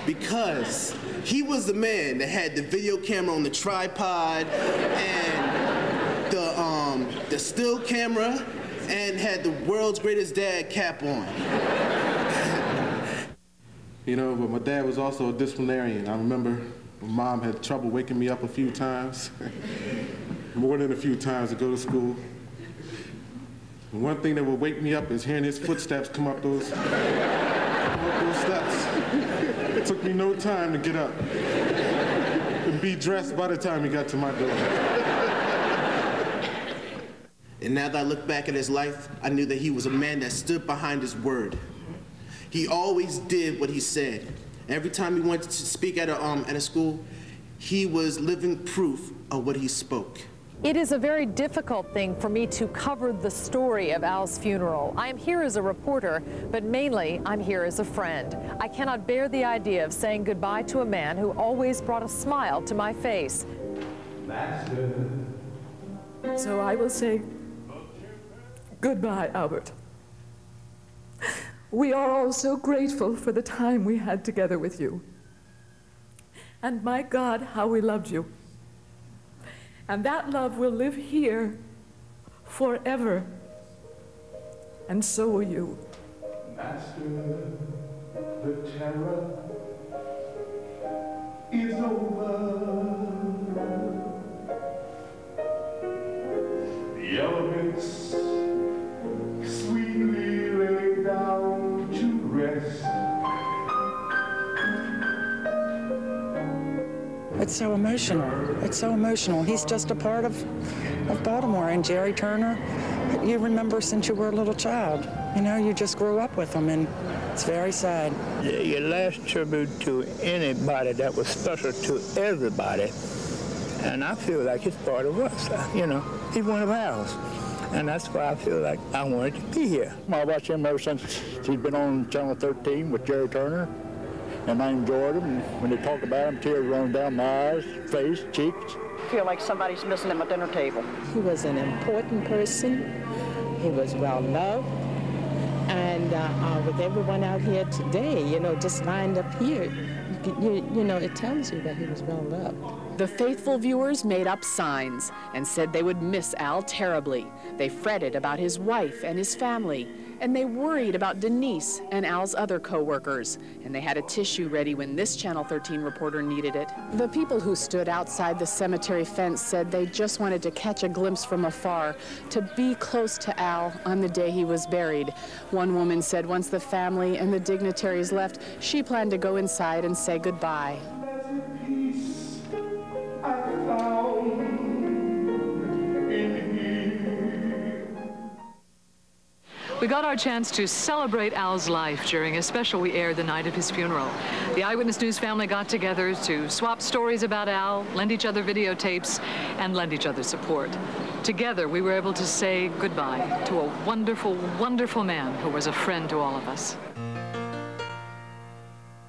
because he was the man that had the video camera on the tripod and the um the still camera and had the world's greatest dad cap on. <laughs> You know, but my dad was also a disciplinarian. I remember my mom had trouble waking me up a few times, <laughs> more than a few times to go to school. And one thing that would wake me up is hearing his footsteps come up those, come up those steps. It took me no time to get up and be dressed by the time he got to my door. And now that I look back at his life, I knew that he was a man that stood behind his word. He always did what he said. Every time he went to speak at a, um, at a school, he was living proof of what he spoke. It is a very difficult thing for me to cover the story of Al's funeral. I am here as a reporter, but mainly I'm here as a friend. I cannot bear the idea of saying goodbye to a man who always brought a smile to my face. Master. So I will say goodbye, Albert. We are all so grateful for the time we had together with you. And my God, how we loved you. And that love will live here forever. And so will you. Master, the terror is over. The elements sweetly lay down to rest. It's so emotional. It's so emotional. He's just a part of, of Baltimore. And Jerry Turner, you remember since you were a little child. You know, you just grew up with him, and it's very sad. Your last tribute to anybody that was special to everybody. And I feel like he's part of us. Uh, you know, he's one of ours. And that's why I feel like I wanted to be here. I watched him ever since he's been on Channel 13 with Jerry Turner. And I enjoyed them. And when they talk about them, tears run down my eyes, face, cheeks. I feel like somebody's missing at my dinner table. He was an important person. He was well loved. And uh, uh, with everyone out here today, you know, just lined up here, you, you, you know, it tells you that he was well loved. The faithful viewers made up signs and said they would miss Al terribly. They fretted about his wife and his family, and they worried about Denise and Al's other co-workers, and they had a tissue ready when this Channel 13 reporter needed it. The people who stood outside the cemetery fence said they just wanted to catch a glimpse from afar, to be close to Al on the day he was buried. One woman said once the family and the dignitaries left, she planned to go inside and say goodbye. We got our chance to celebrate Al's life during a special we aired the night of his funeral. The Eyewitness News family got together to swap stories about Al, lend each other videotapes, and lend each other support. Together, we were able to say goodbye to a wonderful, wonderful man who was a friend to all of us.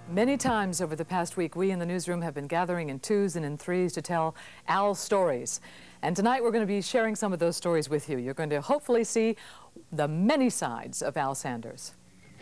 Many times over the past week, we in the newsroom have been gathering in twos and in threes to tell Al stories. And tonight we're going to be sharing some of those stories with you. You're going to hopefully see the many sides of Al Sanders.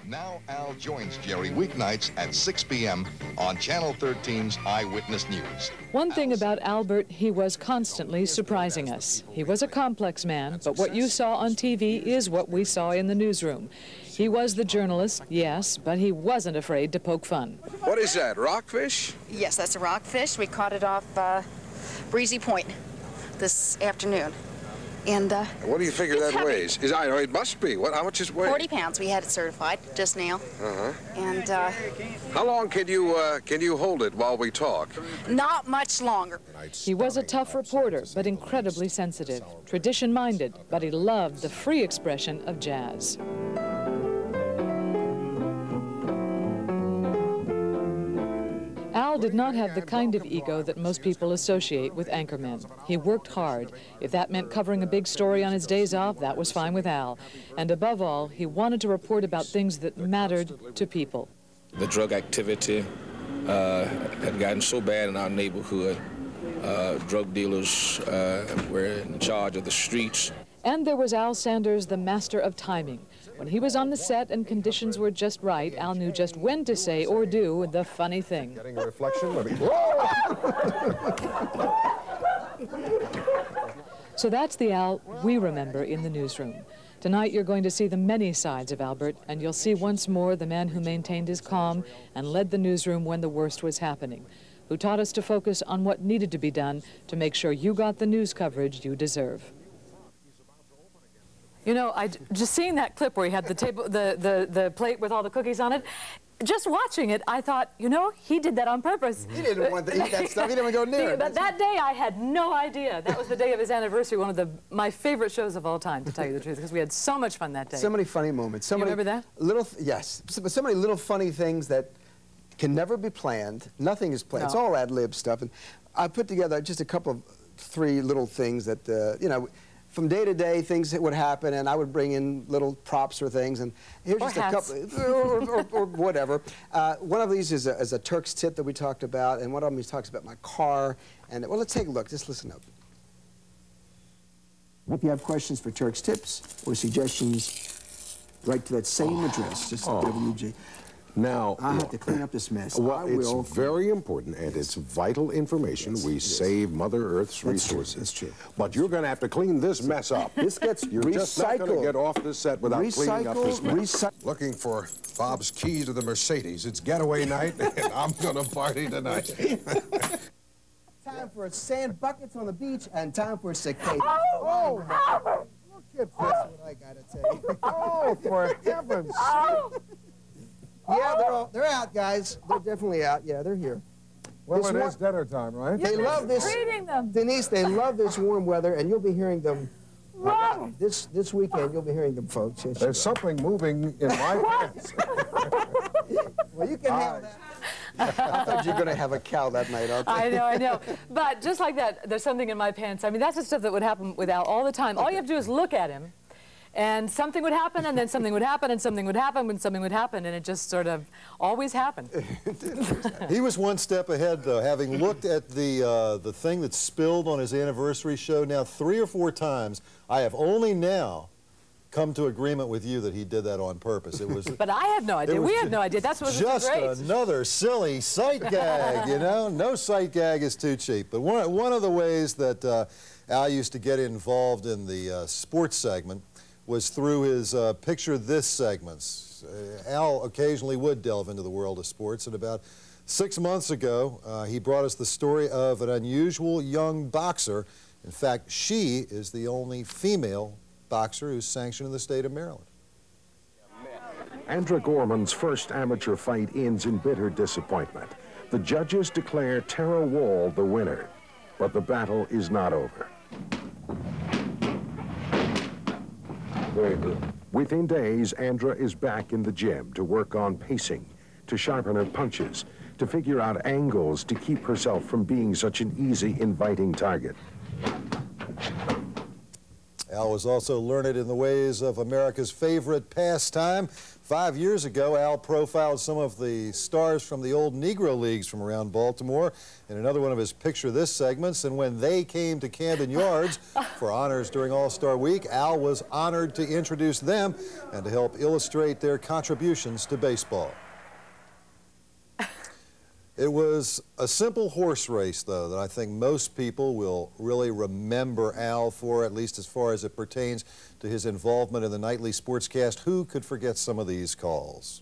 Now Al joins Jerry weeknights at 6 p.m. on Channel 13's Eyewitness News. One thing about Albert, he was constantly surprising us. He was a complex man, but what you saw on TV is what we saw in the newsroom. He was the journalist, yes, but he wasn't afraid to poke fun. What is that, rockfish? Yes, that's a rockfish. We caught it off uh, Breezy Point this afternoon. And uh, What do you figure that heavy. weighs? Is I know it must be. What? How much does it 40 pounds. We had it certified just now. Uh-huh. And uh, How long can you uh, can you hold it while we talk? not much longer. He was a tough reporter, but incredibly sensitive, tradition-minded, but he loved the free expression of jazz. Al did not have the kind of ego that most people associate with anchormen. He worked hard. If that meant covering a big story on his days off, that was fine with Al. And above all, he wanted to report about things that mattered to people. The drug activity uh, had gotten so bad in our neighborhood. Uh, drug dealers uh, were in charge of the streets. And there was Al Sanders, the master of timing. When he was on the set and conditions were just right, Al knew just when to say or do the funny thing. Getting a reflection. So that's the Al we remember in the newsroom. Tonight you're going to see the many sides of Albert, and you'll see once more the man who maintained his calm and led the newsroom when the worst was happening, who taught us to focus on what needed to be done to make sure you got the news coverage you deserve. You know, I just seeing that clip where he had the table, the, the, the plate with all the cookies on it. Just watching it, I thought, you know, he did that on purpose. He didn't want to eat that stuff. He didn't want to go near it. But that day, I had no idea. That was the day of his anniversary, one of the my favorite shows of all time, to tell you the truth, because we had so much fun that day. So many funny moments. So You many, remember that? Little, th- yes. So, so many little funny things that can never be planned. Nothing is planned. It's all ad lib stuff. And I put together just a couple of three little things that uh, you know. From day to day, things that would happen, and I would bring in little props or things. And here's Or just hats. a couple, or, or, or whatever. Uh, one of these is a, is a Turk's tip that we talked about, and one of them he talks about my car. And well, let's take a look. Just listen up. If you have questions for Turk's Tips or suggestions, write to that same address, just Oh. WG. Now, I have to clean up this mess. Well, I it's very important, and it's vital information. we save Mother Earth's That's true, resources. that's true. But you're going to have to clean this mess up. This gets You're just not going to get off this set without cleaning up this mess. Recycle, Looking for Bob's keys to the Mercedes. It's getaway night, <laughs> and I'm going to party tonight. <laughs> Time for sand buckets on the beach and time for cicada. Oh, oh, oh. Look at this, what I gotta tell you. Oh, for heaven's <laughs> oh. sake. They're, oh. all, they're out, guys. They're definitely out. Yeah, they're here. Well, This it one- is dinner time, right? They love this. Denise, they love this warm weather, and you'll be hearing them. This this weekend, you'll be hearing them, folks. Yes, There's something moving in my pants. <laughs> Well, you can have that. I thought you were going to have a cow that night, aren't you? I know, I know. But just like that, there's something in my pants. I mean, that's the stuff that would happen with Al all the time. All you have to do is look at him, and something would happen, and then something would happen, and something would happen, and something would happen, and it just sort of always happened. <laughs> He was one step ahead, though, having looked at the uh, the thing that spilled on his anniversary show now three or four times. I have only now come to agreement with you that he did that on purpose. It was <laughs> But I had no idea. We had no idea. That's what's so just another silly sight gag, you know? No sight gag is too cheap. But one, one of the ways that uh, Al used to get involved in the uh, sports segment was through his uh, Picture This segments. Uh, Al occasionally would delve into the world of sports, and about six months ago, uh, he brought us the story of an unusual young boxer. In fact, she is the only female boxer who's sanctioned in the state of Maryland. Andra Gorman's first amateur fight ends in bitter disappointment. The judges declare Tara Wall the winner, but the battle is not over. Very good. Within days, Andra is back in the gym to work on pacing, to sharpen her punches, to figure out angles to keep herself from being such an easy, inviting target. Al was also learned in the ways of America's favorite pastime. Five years ago, Al profiled some of the stars from the old Negro Leagues from around Baltimore in another one of his Picture This segments. And when they came to Camden Yards <laughs> for honors during All-Star Week, Al was honored to introduce them and to help illustrate their contributions to baseball. It was a simple horse race, though, that I think most people will really remember Al for, at least as far as it pertains to his involvement in the nightly sportscast. Who could forget some of these calls?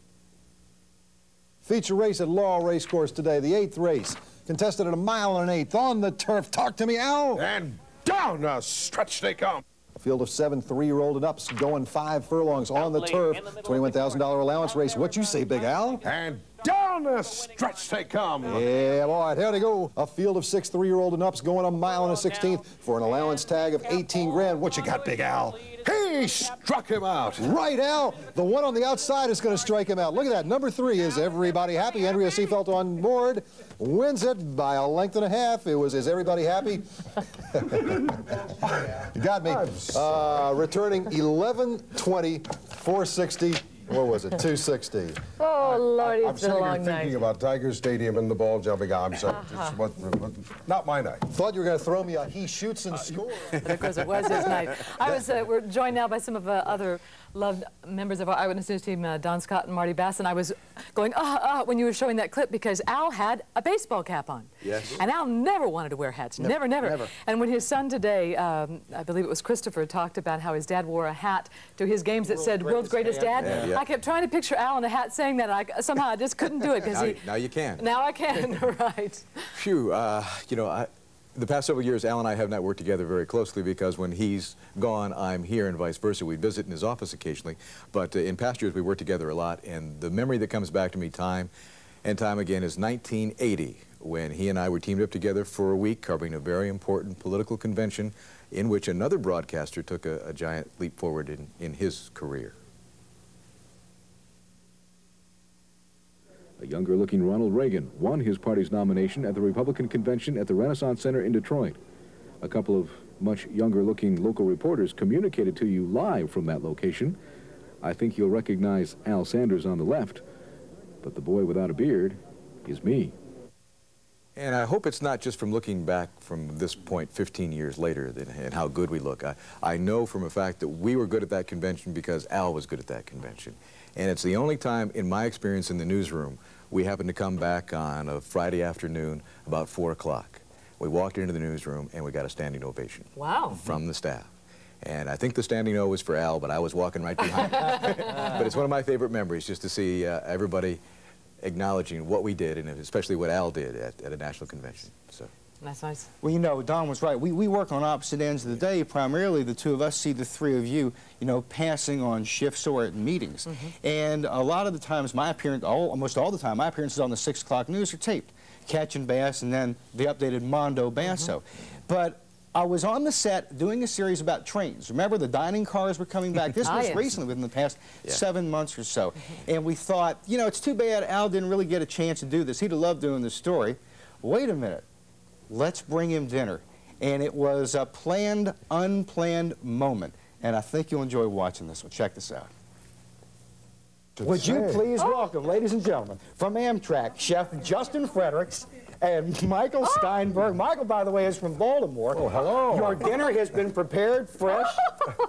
Feature race at Laurel Racecourse today, the eighth race, contested at a mile and an eighth on the turf. Talk to me, Al. And down a stretch they come. A field of seven three-year-old and ups going five furlongs on the turf. $21,000 allowance race. What you say, Big Al? And down the stretch they come. Yeah, boy, here they go. A field of six three-year-old and ups going a mile and a 16th for an allowance tag of 18 grand. What you got, Big Al? He struck him out. Right, Al. The one on the outside is going to strike him out. Look at that. Number three is everybody happy. Andrea Seefeldt on board. Wins it by a length and a half. It was, is everybody happy? <laughs> got me. Uh, returning 11 20 460. What was it? 260. Oh, Lordy, I'm it's been a sitting here long thinking about Tiger Stadium and the ball jumping. I'm sorry. Uh-huh. It's what- what- not my night. Thought you were going to throw me a he shoots and scores. <laughs> But of course, it was his night. I was. Uh, we're joined now by some of uh, other loved members of our Eyewitness News team, uh, Don Scott and Marty Bass, and I was going ah ah when you were showing that clip because Al had a baseball cap on. Yes. And Al never wanted to wear hats. Never, Never, never. never. And when his son today, um, I believe it was Christopher, talked about how his dad wore a hat to his games that said "World's Greatest Dad," Yeah. Yeah. I kept trying to picture Al in a hat saying that, and I, somehow I just couldn't do it because Now, he. now you can. Now I can. <laughs> right. Phew, uh, you know, I, the past several years, Al and I have not worked together very closely because when he's gone, I'm here and vice versa. We visit in his office occasionally, but uh, in past years we worked together a lot, and the memory that comes back to me time and time again is 1980, when he and I were teamed up together for a week covering a very important political convention in which another broadcaster took a, a giant leap forward in, in his career. A younger looking Ronald Reagan won his party's nomination at the Republican convention at the Renaissance Center in Detroit. A couple of much younger looking local reporters communicated to you live from that location. I think you'll recognize Al Sanders on the left, but the boy without a beard is me. And I hope it's not just from looking back from this point 15 years later that, and how good we look. I, I know from a fact that we were good at that convention because Al was good at that convention. And it's the only time, in my experience in the newsroom, we happened to come back on a Friday afternoon about 4 o'clock. We walked into the newsroom and we got a standing ovation Wow. from the staff. And I think the standing O was for Al, but I was walking right behind him. <laughs> but it's one of my favorite memories just to see uh, everybody acknowledging what we did and especially what Al did at, at a national convention. So. That's nice. Well, you know, Don was right. We, we work on opposite ends of the day. Primarily, the two of us see the three of you, you know, passing on shifts or at meetings. Mm-hmm. And a lot of the times, my appearance, all, almost all the time, my appearances on the 6 o'clock news are taped. Catching Bass and then the updated Mondo Basso. Mm-hmm. But I was on the set doing a series about trains. Remember the dining cars were coming back? This <laughs> Ah, was yes. recently, within the past Yeah. seven months or so. And we thought, you know, it's too bad Al didn't really get a chance to do this. He'd have loved doing this story. Wait a minute. Let's bring him dinner. And it was a planned, unplanned moment. And I think you'll enjoy watching this one. Check this out. Would you say. please welcome, ladies and gentlemen, from Amtrak, Chef Justin Fredericks and Michael Steinberg. Michael, by the way, is from Baltimore. Oh, hello. Your dinner has been prepared fresh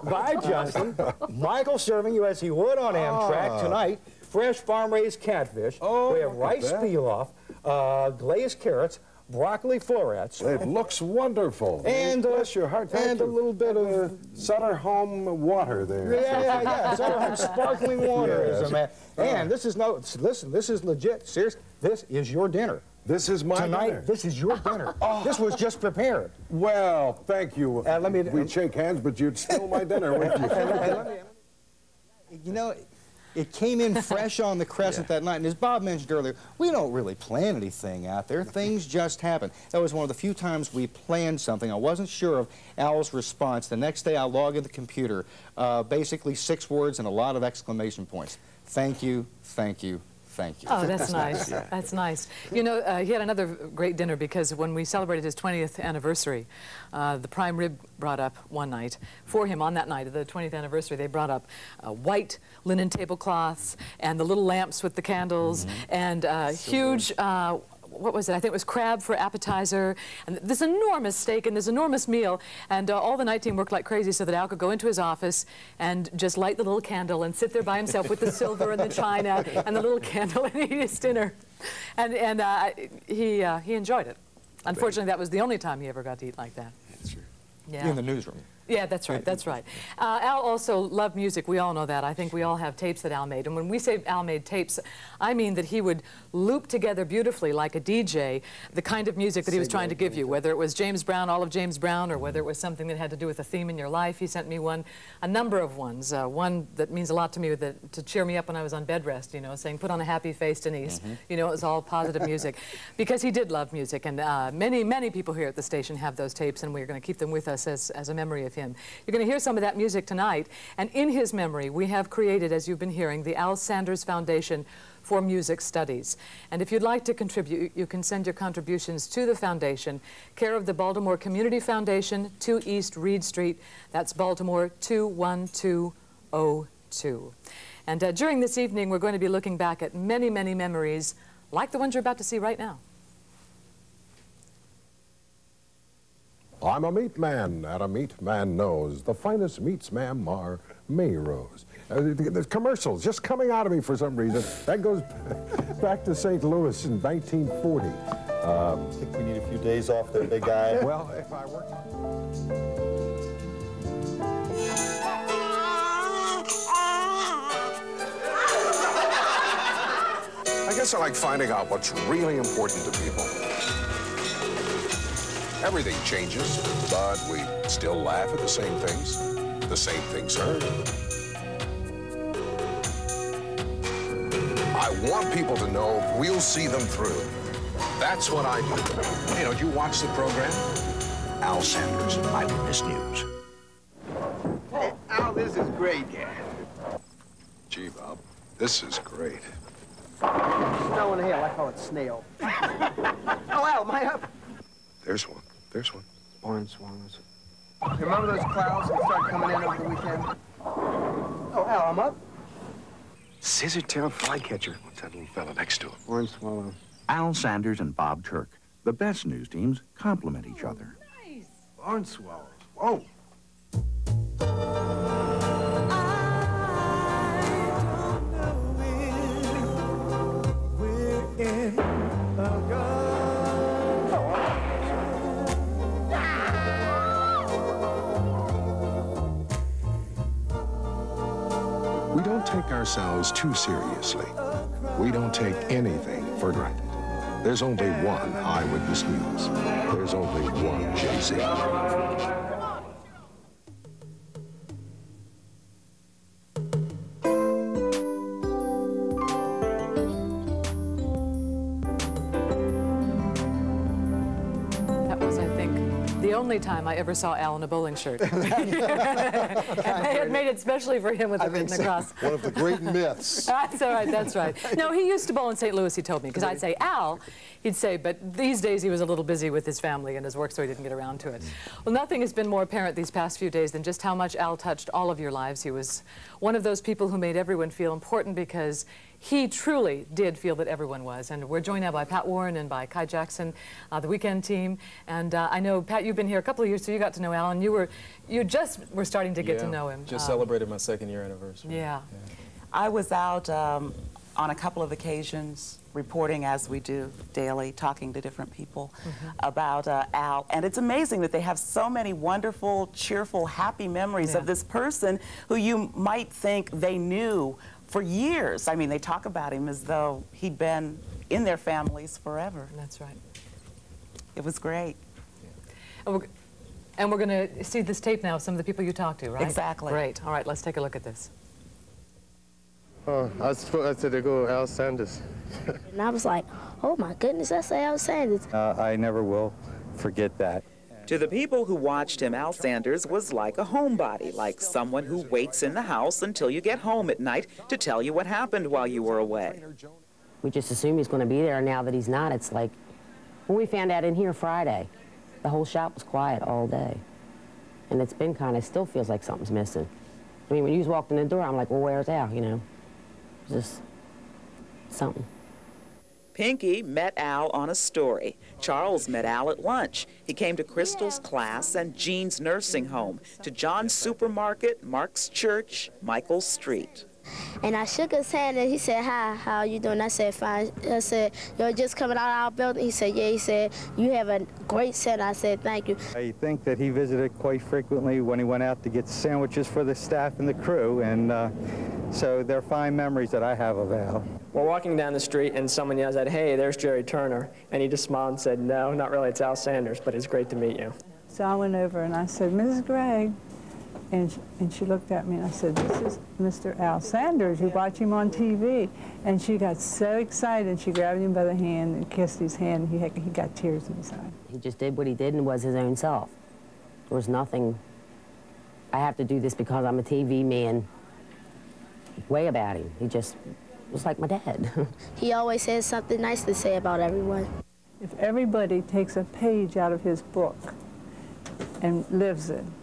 by <laughs> Justin. Michael serving you as he would on Amtrak Ah. tonight. Fresh farm-raised catfish. Oh, we have rice that. pilaf, uh, glazed carrots, broccoli florets. It looks wonderful. And, uh, bless your heart. Thank and a little bit of Sutter Home water there. Yeah, yeah, yeah. So have sparkling <laughs> water Yes. is a man. And this is no, listen, this is legit. Serious. This is your dinner. This is my dinner. Tonight, dinner. this is your dinner. <laughs> This was just prepared. Well, thank you. Uh, let me- We'd shake hands, but you'd steal my dinner, wouldn't you? <laughs> You know, it came in <laughs> fresh on the crescent that night. And as Bob mentioned earlier, we don't really plan anything out there. Things just happen. That was one of the few times we planned something. I wasn't sure of Al's response. The next day, I log in the computer, uh, basically six words and a lot of exclamation points. Thank you, thank you, thank you. Oh, that's nice. That's nice. You know, uh, he had another great dinner because when we celebrated his 20th anniversary, uh, the prime rib brought up one night for him on that night of the 20th anniversary. They brought up uh, white linen tablecloths and the little lamps with the candles and uh, huge. What was it? I think it was crab for appetizer, and this enormous steak and this enormous meal. And uh, all the night team worked like crazy so that Al could go into his office and just light the little candle and sit there by himself with the <laughs> silver and the china and the little candle and eat his dinner. And, and uh, he, uh, he enjoyed it. Unfortunately, that was the only time he ever got to eat like that. That's true. Yeah. In the newsroom. Yeah, that's right, that's right. Uh, Al also loved music. We all know that. I think we all have tapes that Al made. And when we say Al made tapes, I mean that he would loop together beautifully, like a DJ, the kind of music that he was trying to give you, whether it was James Brown, all of James Brown, or whether it was something that had to do with a theme in your life. He sent me one, a number of ones. Uh, one that means a lot to me that, to cheer me up when I was on bed rest, you know, saying, put on a happy face, Denise. You know, it was all positive music. <laughs> Because he did love music. And uh, many, many people here at the station have those tapes, and we're going to keep them with us as, as a memory of him. You're going to hear some of that music tonight. And in his memory, we have created, as you've been hearing, the Al Sanders Foundation for Music Studies. And if you'd like to contribute, you can send your contributions to the foundation, care of the Baltimore Community Foundation, 2 East Read Street. That's Baltimore 21202. And uh, during this evening, we're going to be looking back at many, many memories like the ones you're about to see right now. I'm a meat man, and a meat man knows. The finest meats, ma'am, are Mayrose. Uh, the, commercials just coming out of me for some reason. That goes <laughs> back to St. Louis in 1940. Um, I think we need a few days off there, big guy. <laughs> well, if I were... I guess I like finding out what's really important to people. Everything changes, but we still laugh at the same things. The same things hurt. I want people to know we'll see them through. That's what I do. You know, do you watch the program? Al Sanders, Eyewitness News. Hey, Al, this is great. Yeah. Gee, Bob, this is great. Snow and hail, I call it snail. <laughs> oh, Al, am I up? There's one. There's one. Orange swallows. Remember those clouds that started coming in over the weekend? Oh, Al, I'm up. Scissor-tailed flycatcher. What's that little fella next to him? Orange swallow. Al Sanders and Bob Turk. The best news teams complement each other. Oh, Orange swallows. Whoa. Oh. We don't ourselves too seriously. We don't take anything for granted. There's only one Eyewitness News. There's only one JZ. I ever saw Al in a bowling shirt. <laughs> <laughs> and they had made it specially for him with it written across. One of the great myths. <laughs> That's all right, that's right. No, he used to bowl in St. Louis, he told me, because I'd say, Al, he'd say, but these days he was a little busy with his family and his work, so he didn't get around to it. Well, nothing has been more apparent these past few days than just how much Al touched all of your lives. He was one of those people who made everyone feel important because he truly did feel that everyone was. And we're joined now by Pat Warren and by Kai Jackson, uh, the weekend team. And uh, I know, Pat, you've been here a couple of years, so you got to know Alan. You were, you just were starting to get to know him. Just Um, celebrated my second year anniversary. Yeah. I was out um, on a couple of occasions reporting as we do daily, talking to different people Mm-hmm. about uh, Al. And it's amazing that they have so many wonderful, cheerful, happy memories Yeah. of this person who you might think they knew for years. I mean, they talk about him as though he'd been in their families forever. That's right. It was great. And we're, and we're going to see this tape now of some of the people you talked to, right? Exactly. Great. All right, let's take a look at this. Oh, I was supposed to go Al Sanders. <laughs> And I was like, oh my goodness, that's Al Sanders. Uh, I never will forget that. To the people who watched him, Al Sanders was like a homebody, like someone who waits in the house until you get home at night to tell you what happened while you were away. We just assume he's going to be there. and Now that he's not, it's like when we found out in here Friday, the whole shop was quiet all day. And it's been kind of, still feels like something's missing. I mean, when you just walked in the door, I'm like, well, where's Al, you know? Just something. Pinky met Al on a story. Charles met Al at lunch. He came to Crystal's class and Jean's nursing home, to John's supermarket, Mark's church, Michael's street. And I shook his hand and he said, hi, how are you doing? I said, fine. I said, you're just coming out of our building? He said, yeah. He said, you have a great center. I said, thank you. I think that he visited quite frequently when he went out to get sandwiches for the staff and the crew, and uh, so they're fine memories that I have of Al. We're walking down the street and someone yells out, hey, there's Jerry Turner. And he just smiled and said, no, not really, it's Al Sanders, but it's great to meet you. So I went over and I said, Mrs. Gregg. And, and she looked at me and I said, this is Mr. Al Sanders. You watch him on TV. And she got so excited. She grabbed him by the hand and kissed his hand. He, had, he got tears in his eyes. He just did what he did and was his own self. There was nothing, I have to do this because I'm a TV man way about him. He just was like my dad. <laughs> He always has something nice to say about everyone. If everybody takes a page out of his book and lives it, they'll-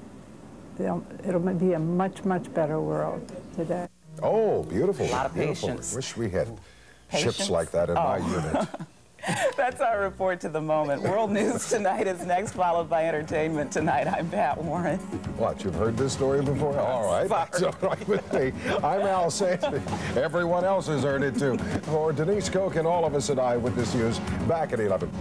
it'll be a much, much better world today. Oh, beautiful. A lot of beautiful. patience. Wish we had Patience? ships like that in my Oh. unit. <laughs> That's our report to the moment. World News Tonight is next, followed by Entertainment Tonight. I'm Pat Warren. What, you've heard this story before? All right, that's all right with me. I'm Al Sanders. Everyone else has heard it too. For Denise Koch and all of us at Eyewitness News, back at 11.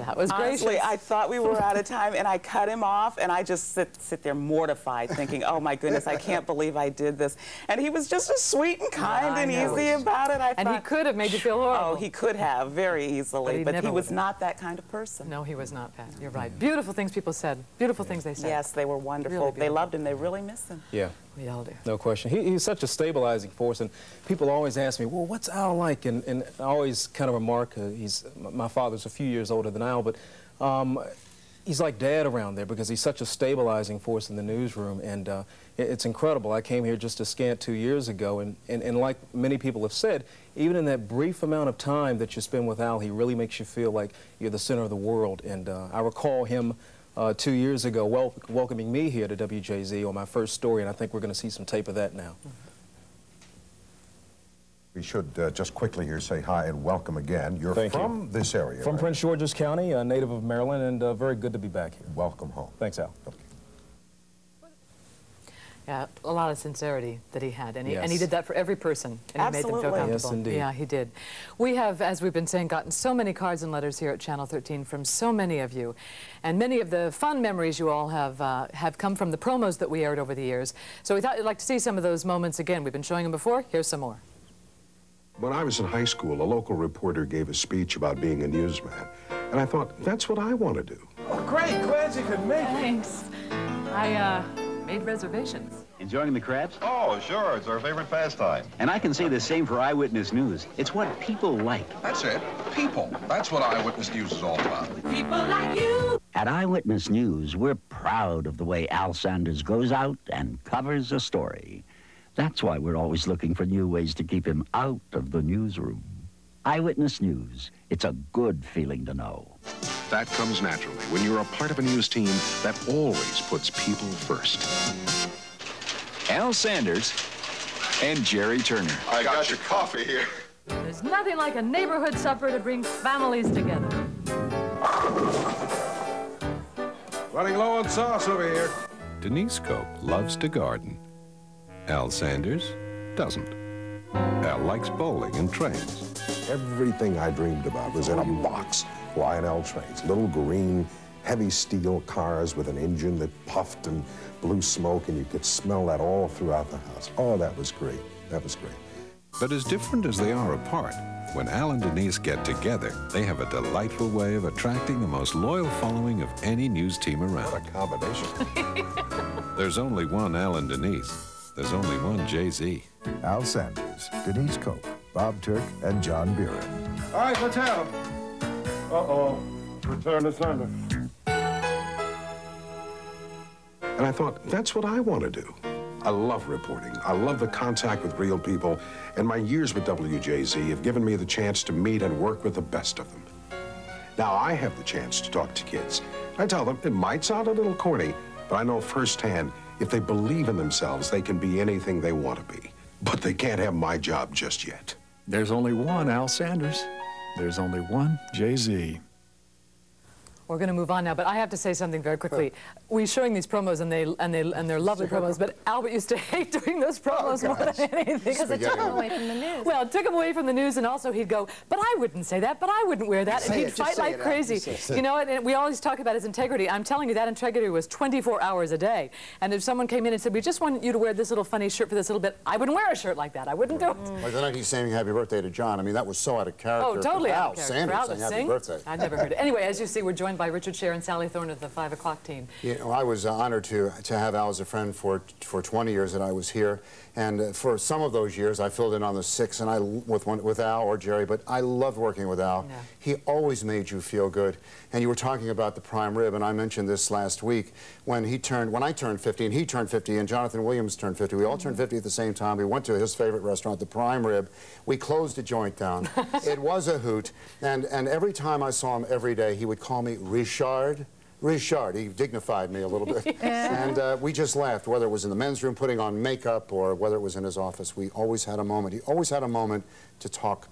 That was Honestly, gracious. I thought we were out of time, and I cut him off, and I just sit, sit there mortified, thinking, oh my goodness, I can't believe I did this. And he was just as sweet and kind I and know. easy about it. I And he could have made you feel horrible. Oh, he could have very easily, But he but, he was would've. not that kind of person. No, he was not, Pat. You're right. Beautiful things people said. Beautiful things they said. Yes, they were wonderful. Really they loved him. They really miss him. Yeah. No question. He, he's such a stabilizing force, and people always ask me, well, what's Al like? And, and I always kind of remark, uh, he's, my father's a few years older than Al, but um, he's like dad around there because he's such a stabilizing force in the newsroom, and uh, it- it's incredible. I came here just a scant two years ago, and, and, and like many people have said, even in that brief amount of time that you spend with Al, he really makes you feel like you're the center of the world. And uh, I recall him uh, two years ago wel welcoming me here to WJZ on my first story, and I think we're going to see some tape of that now. We should uh, just quickly here say hi and welcome again. You're Thank you. from this area, From right? Prince George's County, a native of Maryland, and uh, very good to be back here. Welcome home. Thanks, Al. Yeah, a lot of sincerity that he had, and he, and he did that for every person, and he made them feel comfortable. Yes, indeed. Yeah, he did. We have, as we've been saying, gotten so many cards and letters here at Channel 13 from so many of you, and many of the fun memories you all have uh, have come from the promos that we aired over the years. So we thought you'd like to see some of those moments again. We've been showing them before. Here's some more. When I was in high school, a local reporter gave a speech about being a newsman. And I thought, that's what I want to do. Oh, great. Glad you could make it. Thanks. I, uh, made reservations. Enjoying the crabs? Oh, sure. It's our favorite pastime. And I can say the same for Eyewitness News. It's what people like. That's it. People. That's what Eyewitness News is all about. People like you. At Eyewitness News, we're proud of the way Al Sanders goes out and covers a story. That's why we're always looking for new ways to keep him out of the newsroom. Eyewitness News. It's a good feeling to know. That comes naturally when you're a part of a news team that always puts people first. Al Sanders and Jerry Turner. I got, your coffee here. There's nothing like a neighborhood supper to bring families together. Running low on sauce over here. Denise Koch loves to garden. Al Sanders doesn't. Al likes bowling and trains. Everything I dreamed about was in a box. Lionel trains, little green, heavy steel cars with an engine that puffed and blew smoke, and you could smell that all throughout the house. Oh, that was great. That was great. But as different as they are apart, when Al and Denise get together, they have a delightful way of attracting the most loyal following of any news team around. What a combination. <laughs> There's only one Al and Denise. There's only one JZ. Al Sanders, Denise Koch, Bob Turk, and John Buren. All right, let's have them. Uh-oh. Return to sender. And I thought, that's what I want to do. I love reporting. I love the contact with real people, and my years with WJZ have given me the chance to meet and work with the best of them. Now I have the chance to talk to kids. I tell them it might sound a little corny, but I know firsthand if they believe in themselves, they can be anything they want to be. But they can't have my job just yet. There's only one Al Sanders. There's only one JZ. We're going to move on now, but I have to say something very quickly. We're showing these promos, and they and they and they're lovely promos. But Albert used to <laughs> hate doing those promos Oh, more than anything Because it took him away from the news. Well, it took him away from the news, and also he'd go, "But I wouldn't say that. But I wouldn't wear that," and he'd it, fight like it, crazy. Say it. You know, and, and we always talk about his integrity. I'm telling you, that integrity was 24 hours a day. And if someone came in and said, "We just want you to wear this little funny shirt for this little bit," I wouldn't wear a shirt like that. I wouldn't do it. Mm. Like the night he's saying happy birthday to John. I mean, that was so out of character. Oh, totally out of character. Sanders For Al saying happy sing? birthday. I'd never heard it. Anyway, as you see, we're joined by Richard Sher and Sally Thorner of the 5 o'clock team. You know, I was uh, honored to to have Al as a friend for for 20 years that I was here, and for some of those years I filled in on the six, and I with one with Al or Jerry, but I loved working with Al. He always made you feel good, and you were talking about the prime rib, and I mentioned this last week when he turned when I turned 50 and he turned 50 and Jonathan Williams turned 50. We all turned mm-hmm. 50 at the same time. We went to his favorite restaurant, the Prime Rib. We closed the joint down. <laughs> it was a hoot, and and every time I saw him every day, he would call me Richard. Richard, he dignified me a little bit. <laughs> and uh, we just laughed, whether it was in the men's room putting on makeup or whether it was in his office. We always had a moment. He always had a moment to talk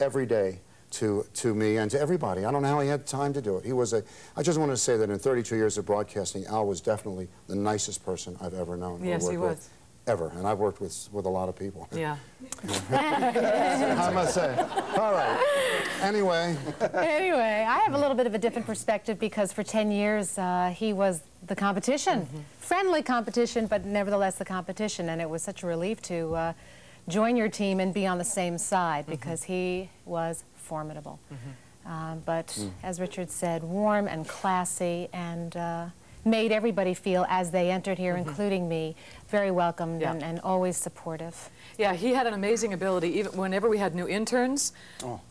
every day to, to me and to everybody. I don't know how he had time to do it. He was a, I just want to say that in 32 years of broadcasting, Al was definitely the nicest person I've ever known. Yes, he worked with. Was. Ever. And I've worked with, with a lot of people. Yeah. <laughs> I must say. All right. Anyway. anyway, I have a little bit of a different perspective because for 10 years uh, he was the competition. Friendly competition, but nevertheless the competition. And it was such a relief to uh, join your team and be on the same side because he was formidable. Um, but Mm. as Richard said, warm and classy and uh, made everybody feel as they entered here, mm-hmm. including me, very welcomed Yeah. and, and always supportive. Yeah, he had an amazing ability. Even whenever we had new interns,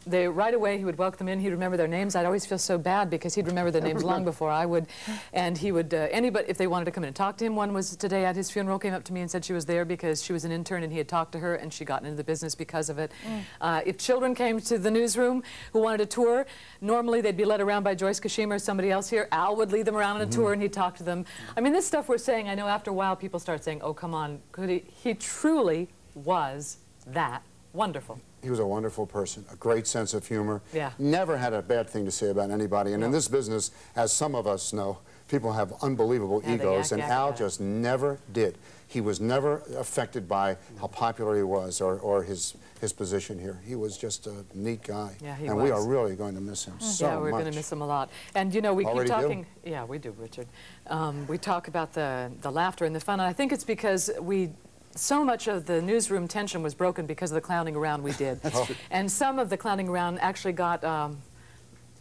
they right away he would welcome them in. He'd remember their names. I'd always feel so bad because he'd remember their names long before I would. And he would uh, anybody if they wanted to come in and talk to him. One was today at his funeral came up to me and said she was there because she was an intern and he had talked to her and she got into the business because of it. Mm. Uh, if children came to the newsroom who wanted a tour, normally they'd be led around by Joyce Kashima or somebody else here. Al would lead them around on a tour and he'd talk to them. I mean, this stuff we're saying. I know after a while people start saying, "Oh, come on, could he?" He truly was that wonderful. He was a wonderful person, a great sense of humor. Yeah. Never had a bad thing to say about anybody. And in this business, as some of us know, people have unbelievable Yeah, egos, yak, and yak Al just never did. He was never affected by how popular he was or, or his, his position here. He was just a neat guy. Yeah, he and we are really going to miss him so yeah, we're going to miss him a lot. And you know, we Already keep do? talking. Yeah, we do, Richard. Um, we talk about the the laughter and the fun, and I think it's because we so much of the newsroom tension was broken because of the clowning around we did. <laughs> and some of the clowning around actually got um,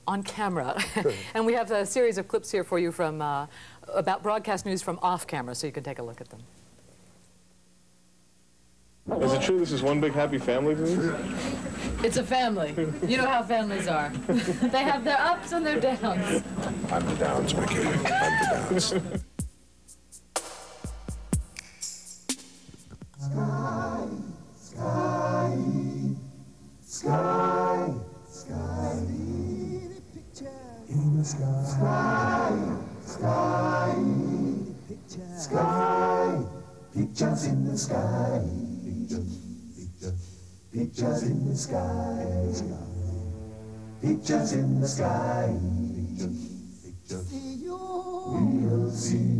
on camera. <laughs> and we have a series of clips here for you from uh, about broadcast news from off camera, so you can take a look at them. Is it true this is one big happy family to me? It's a family. You know how families are. <laughs> they have their ups and their downs. I'm the Downs, Mickey. I'm the Downs. Sky, sky, sky, sky. in the sky. Sky, sky, sky, pictures in the sky. Pictures in the sky. Pictures in the sky. We'll see you.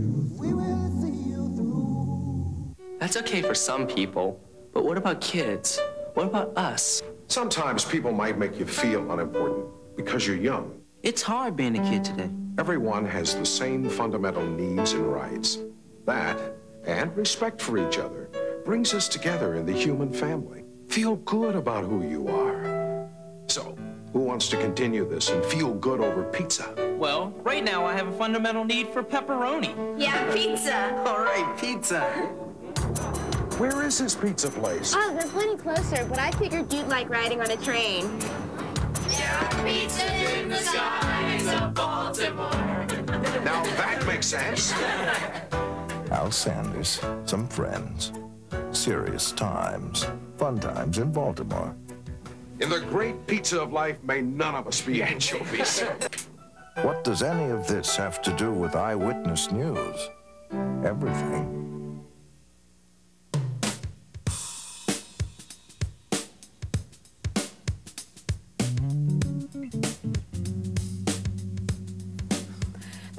That's okay for some people, but what about kids? What about us? Sometimes people might make you feel unimportant because you're young. It's hard being a kid today. Everyone has the same fundamental needs and rights. That, and respect for each other, brings us together in the human family. Feel good about who you are. So, who wants to continue this and feel good over pizza? Well, right now I have a fundamental need for pepperoni. Yeah, pizza. All right, pizza. Where is this pizza place? Oh, they're plenty closer, but I figured you'd like riding on a train. Yeah, pizza in the skies of Baltimore. Now that makes sense. Al Sanders, some friends. Serious times, fun times in Baltimore. In the great pizza of life, may none of us be anchovies. What does any of this have to do with Eyewitness News? Everything.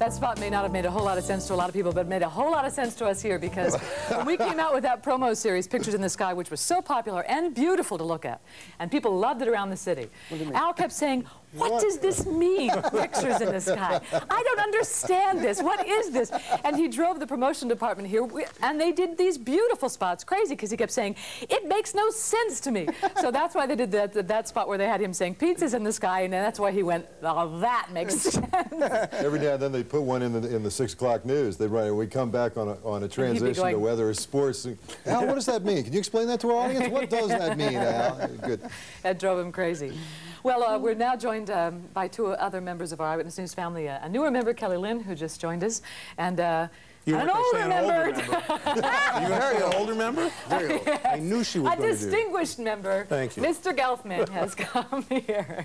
That spot may not have made a whole lot of sense to a lot of people, but it made a whole lot of sense to us here because <laughs> when we came out with that promo series, Pictures in the Sky, which was so popular and beautiful to look at, and people loved it around the city, Al kept saying, what does this mean, pictures in the sky? I don't understand this. What is this? And he drove the promotion department here, and they did these beautiful spots. Crazy, because he kept saying, it makes no sense to me. So that's why they did that, that spot where they had him saying, pizzas in the sky, and that's why he went, oh, that makes <laughs> sense. Every now and then they put one in the, in the 6 o'clock news. They run, we come back on a, on a transition going- to weather or sports. And, Al, what does that mean? Can you explain that to our audience? What does that mean, Al? Good. that drove him crazy. Well, uh, we're now joined um, by two other members of our Eyewitness News family. Uh, a newer member, Kelly Lynn, who just joined us, and uh, You an <laughs> were gonna older member. You gonna an older member? Very old. <laughs> I knew she was a going to do. distinguished member, Thank you. Mr. Gelfman, has <laughs> come here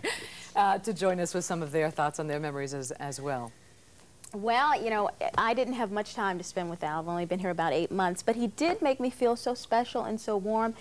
uh, to join us with some of their thoughts on their memories as, as well. Well, you know, I didn't have much time to spend with Al. I've only been here about eight months, but he did make me feel so special and so warm.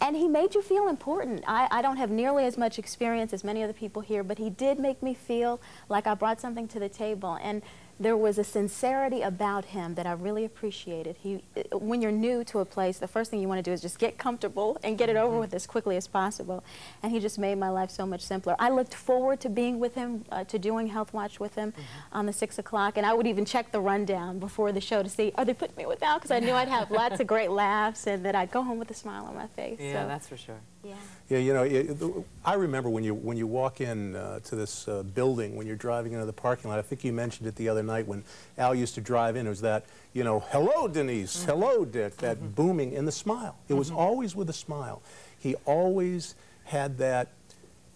And he made you feel important. I, I don't have nearly as much experience as many other people here, but he did make me feel like I brought something to the table. And there was a sincerity about him that I really appreciated. He, when you're new to a place, the first thing you want to do is just get comfortable and get it over with as quickly as possible. And he just made my life so much simpler. I looked forward to being with him, uh, to doing Health Watch with him on the 6 o'clock. And I would even check the rundown before the show to see, are they putting me with Al? Because I knew I'd have <laughs> lots of great laughs and that I'd go home with a smile on my face. Yeah, so, that's for sure. Yeah. Yeah, you know, it, I remember when you when you walk in uh, to this uh, building, when you're driving into the parking lot. I think you mentioned it the other night when Al used to drive in. It was that, you know, hello Denise, hello Dick, that booming in the smile. It was always with a smile. He always had that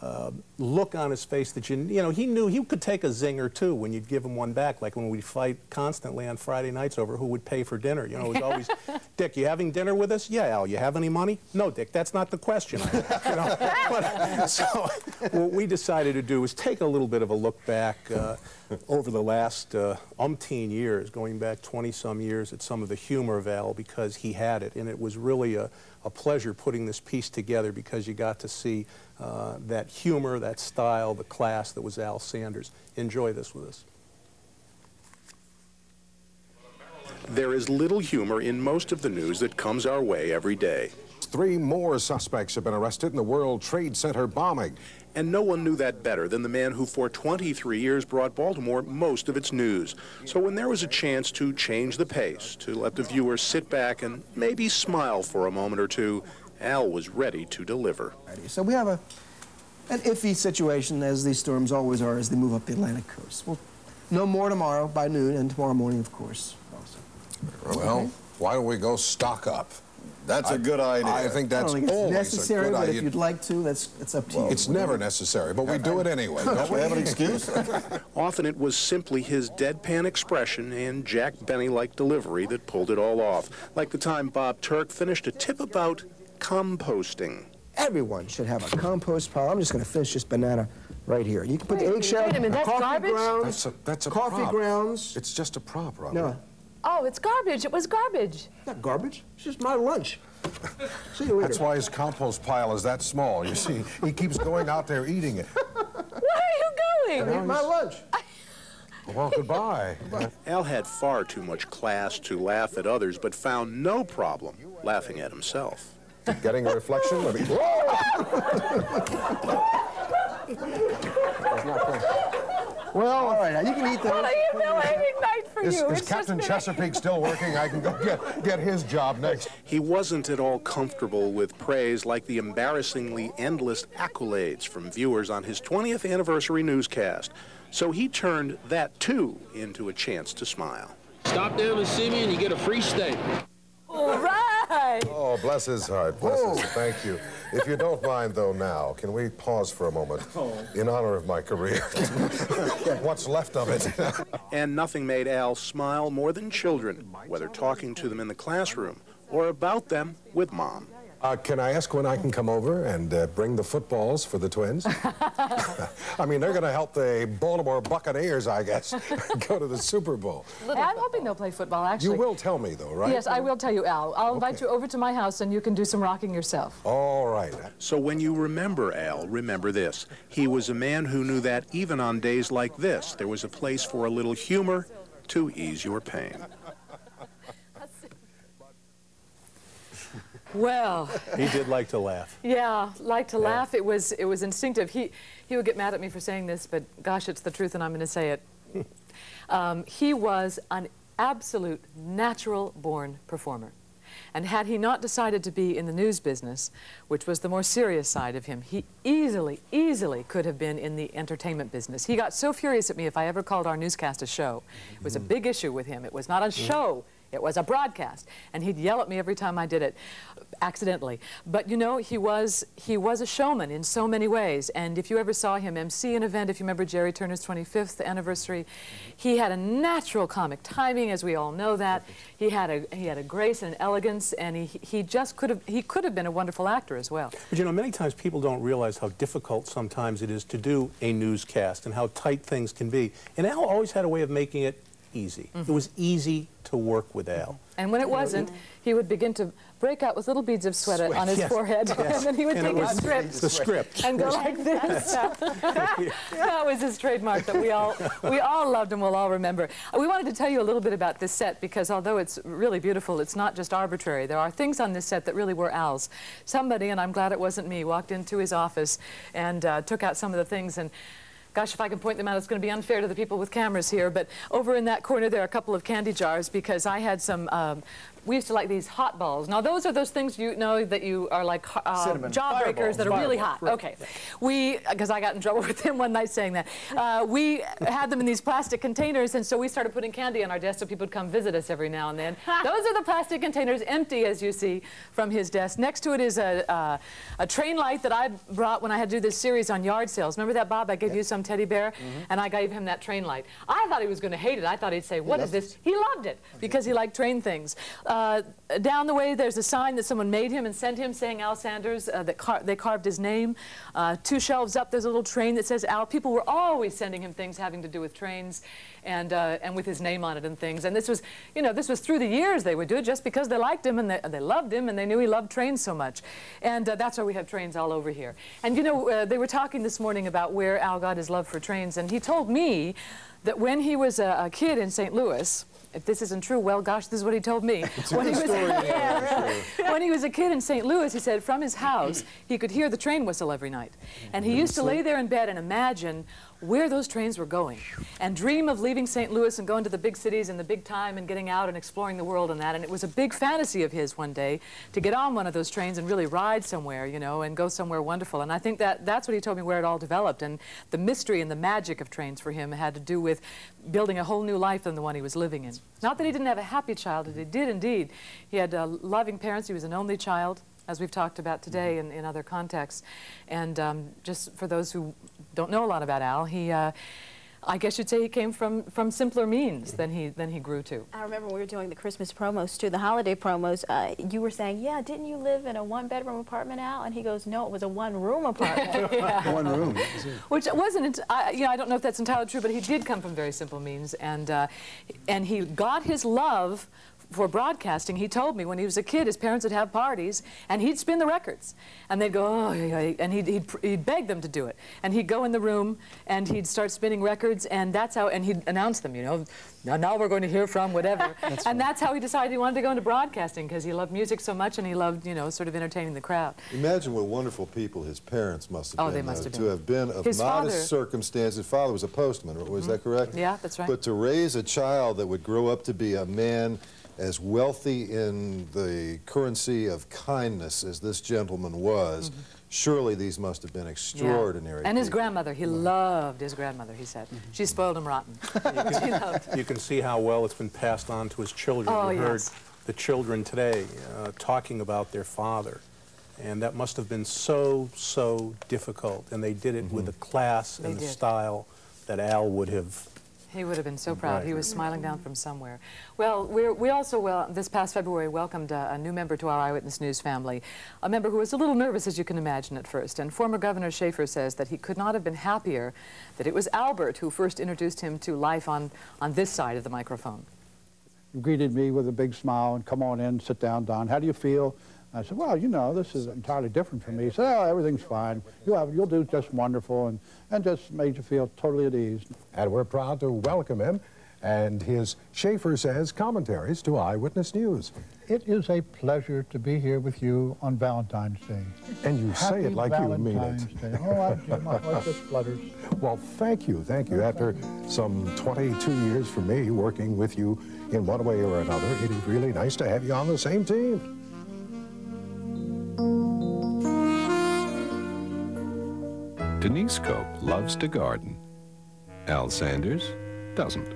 uh, look on his face that you, you know, he knew he could take a zinger too when you'd give him one back. Like when we fight constantly on Friday nights over who would pay for dinner. You know, it was always, <laughs> Dick, you having dinner with us? Yeah, Al. You have any money? No, Dick. That's not the question. <laughs> you know? But, so what we decided to do was take a little bit of a look back uh, over the last uh, umpteen years, going back 20 some years, at some of the humor of Al because he had it, and it was really a, a pleasure putting this piece together because you got to see uh, that humor, that style, the class that was Al Sanders. Enjoy this with us. There is little humor in most of the news that comes our way every day. three more suspects have been arrested in the World Trade Center bombing. And no one knew that better than the man who for 23 years brought Baltimore most of its news. So when there was a chance to change the pace, to let the viewer sit back and maybe smile for a moment or two, Al was ready to deliver. So we have a, an iffy situation, as these storms always are, as they move up the Atlantic coast. We'll know more tomorrow by noon, and tomorrow morning, of course. Also. Well, why don't we go stock up? That's a I- good idea. I think I that's don't think it's always necessary, a good but idea. if you'd like to, that's it's up to you. It's never necessary, but we do it anyway, don't we? <laughs> have an excuse? <laughs> Often it was simply his deadpan expression and Jack Benny-like delivery that pulled it all off. Like the time Bob Turk finished a tip about composting. Everyone should have a compost pile. I'm just going to finish this banana right here. You can put the Wait, eggshell, wait a minute, that's coffee garbage? grounds, That's a, that's a coffee prop. grounds. It's just a prop, Robert. No, Oh, it's garbage. It was garbage. not garbage. It's just my lunch. <laughs> See you later. That's why his compost pile is that small. You see, he keeps going out there eating it. <laughs> Where are you going? Eat my lunch. <laughs> Well, goodbye. Al had far too much class to laugh at others, but found no problem laughing at himself. Getting a reflection? Let me- <laughs> Well, all right, now you can eat those. What are you doing? Ignite for Is, you. is It's Captain Chesapeake <laughs> still working? I can go get, get his job next. He wasn't at all comfortable with praise like the embarrassingly endless accolades from viewers on his 20th anniversary newscast. So he turned that too into a chance to smile. Stop down and see me and you get a free steak. All right. Oh, bless his heart. Bless his. Oh. Thank you. If you don't mind, though, now, can we pause for a moment oh. in honor of my career? <laughs> What's left of it? <laughs> And nothing made Al smile more than children, whether talking to them in the classroom or about them with mom. Uh, can I ask when I can come over and uh, bring the footballs for the twins? <laughs> <laughs> I mean, they're going to help the Baltimore Buccaneers, I guess, <laughs> go to the Super Bowl. I'm hoping they'll play football, actually. You will tell me, though, right? Yes, I will tell you, Al. I'll invite you over to my house and you can do some rocking yourself. All right. So when you remember Al, remember this. He was a man who knew that even on days like this, there was a place for a little humor to ease your pain. Well, He did like to laugh. yeah, like to laugh. It was it was instinctive. He he would get mad at me for saying this, but gosh, it's the truth, and I'm going to say it. <laughs> um, he was an absolute natural-born performer. And had he not decided to be in the news business, which was the more serious side of him, he easily, easily could have been in the entertainment business. He got so furious at me if I ever called our newscast a show. It was a big issue with him. It was not a show. It was a broadcast, and he'd yell at me every time I did it, accidentally. But you know, he was he was a showman in so many ways. And if you ever saw him MC an event, if you remember Jerry Turner's 25th anniversary, he had a natural comic timing, as we all know that. He had a he had a grace and an elegance, and he he just could have he could have been a wonderful actor as well. But you know, many times people don't realize how difficult sometimes it is to do a newscast and how tight things can be. And Al always had a way of making it easy. It was easy to work with Al. And when it wasn't, he would begin to break out with little beads of sweat, on his Yes, forehead, <laughs> yes. and then he would And take was a script, the script. and go <laughs> like this. <laughs> that was his trademark that we all we all loved and we'll all remember. We wanted to tell you a little bit about this set because although it's really beautiful, it's not just arbitrary. There are things on this set that really were Al's. Somebody, and I'm glad it wasn't me, walked into his office and uh, took out some of the things and. Gosh, if I can point them out, it's going to be unfair to the people with cameras here. But over in that corner, there are a couple of candy jars because I had some. Um, we used to like these hot balls. Now, those are those things you know that you are like uh, jawbreakers that are really hot. right. Okay, we because I got in trouble <laughs> with him one night saying that. Uh, we had them in these plastic containers, and so we started putting candy on our desk so people would come visit us every now and then. <laughs> those are the plastic containers, empty as you see from his desk. Next to it is a uh, a train light that I brought when I had to do this series on yard sales. Remember that, Bob? I gave you some teddy bear, and I gave him that train light. I thought he was going to hate it. I thought he'd say, "What is this?" He loved it because he liked train things. Uh, down the way, there's a sign that someone made him and sent him saying Al Sanders, uh, that car they carved his name. Uh, two shelves up, there's a little train that says Al. People were always sending him things having to do with trains and, uh, and with his name on it and things. And this was, you know, this was through the years they would do it just because they liked him and they, they loved him and they knew he loved trains so much. And uh, that's why we have trains all over here. And, you know, uh, they were talking this morning about where Al got his love for trains. And he told me that when he was a, a kid in St. Louis, if this isn't true, well, gosh, this is what he told me. When, he was, story in the Yeah. <laughs> when he was a kid in St. Louis, he said from his house he could hear the train whistle every night. And he used to lay there in bed and imagine where those trains were going and dream of leaving St. Louis and going to the big cities and the big time and getting out and exploring the world and that. And it was a big fantasy of his one day to get on one of those trains and really ride somewhere, you know, and go somewhere wonderful. And I think that that's what he told me where it all developed. And the mystery and the magic of trains for him had to do with building a whole new life than the one he was living in. Not that he didn't have a happy childhood, he did indeed. He had uh, loving parents, he was an only child as we've talked about today in, in other contexts. And um, just for those who don't know a lot about Al, he, uh, I guess you'd say he came from, from simpler means than he, than he grew to. I remember when we were doing the Christmas promos too, the holiday promos, uh, you were saying, yeah, didn't you live in a one-bedroom apartment, Al? And he goes, no, it was a one-room apartment. <laughs> One room. <laughs> Which wasn't, I, you know, I don't know if that's entirely true, but he did come from very simple means, and uh, and he got his love for broadcasting. He told me when he was a kid, his parents would have parties, and he'd spin the records, and they'd go, oh, yeah, yeah," and he'd, he'd he'd beg them to do it, and he'd go in the room and he'd start spinning records, and that's how, and he'd announce them, you know, now, now we're going to hear from whatever, <laughs> and that's how he decided he wanted to go into broadcasting because he loved music so much and he loved, you know, sort of entertaining the crowd. Imagine what wonderful people his parents must have Oh, been. they must though, have To have been of His modest father- circumstances. His father was a postman, was that mm-hmm. correct? Yeah, that's right. But to raise a child that would grow up to be a man as wealthy in the currency of kindness as this gentleman was, mm-hmm. surely these must have been Yeah. extraordinary. And his people. grandmother, he loved his grandmother, he said. Mm-hmm. She spoiled him rotten. <laughs> <laughs> She loved- You can see how well it's been passed on to his children. Oh, you heard yes. the children today uh, talking about their father. And that must have been so, so difficult. And they did it with mm-hmm. the class They and the did. style that Al would have. He would have been so proud. Right. He was smiling down from somewhere. Well, we're, we also, well, this past February, welcomed a, a new member to our Eyewitness News family, a member who was a little nervous, as you can imagine, at first. And former Governor Schaefer says that he could not have been happier that it was Albert who first introduced him to life on, on this side of the microphone. greeted me with a big smile and come on in, sit down, Don. How do you feel? I said, well, you know, this is entirely different from me. He said, oh, everything's fine. You'll, have, you'll do just wonderful, and, and just made you feel totally at ease. And we're proud to welcome him and his Schaefer Says commentaries to Eyewitness News. It is a pleasure to be here with you on Valentine's Day. And you say it like you mean it. Day. Oh, I do. My heart just flutters. Well, thank you, thank you. After some 22 years for me working with you in one way or another, it is really nice to have you on the same team. Denise Koch loves to garden. Al Sanders doesn't.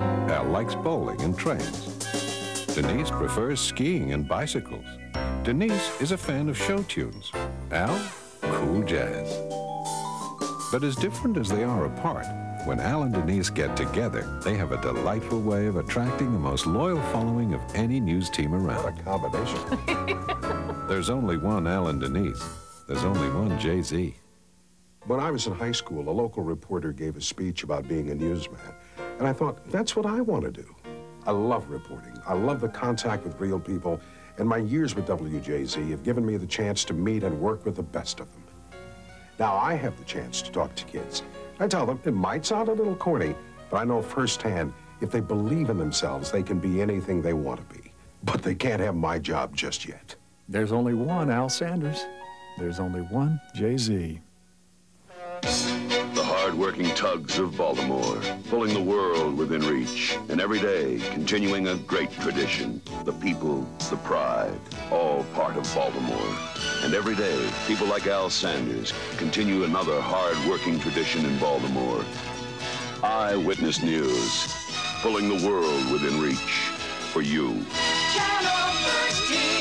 Al likes bowling and trains. Denise prefers skiing and bicycles. Denise is a fan of show tunes. Al, cool jazz. But as different as they are apart, when Al and Denise get together, they have a delightful way of attracting the most loyal following of any news team around. What a combination. <laughs> There's only one Al and Denise. There's only one JZ. When I was in high school, a local reporter gave a speech about being a newsman, and I thought, that's what I want to do. I love reporting. I love the contact with real people, and my years with WJZ have given me the chance to meet and work with the best of them. Now I have the chance to talk to kids. I tell them, it might sound a little corny, but I know firsthand, if they believe in themselves, they can be anything they want to be. But they can't have my job just yet. There's only one Al Sanders. There's only one JZ. The hard-working tugs of Baltimore, pulling the world within reach, and every day continuing a great tradition. The people, the pride, all part of Baltimore. And every day, people like Al Sanders continue another hard-working tradition in Baltimore. Eyewitness News, pulling the world within reach for you. Channel 13,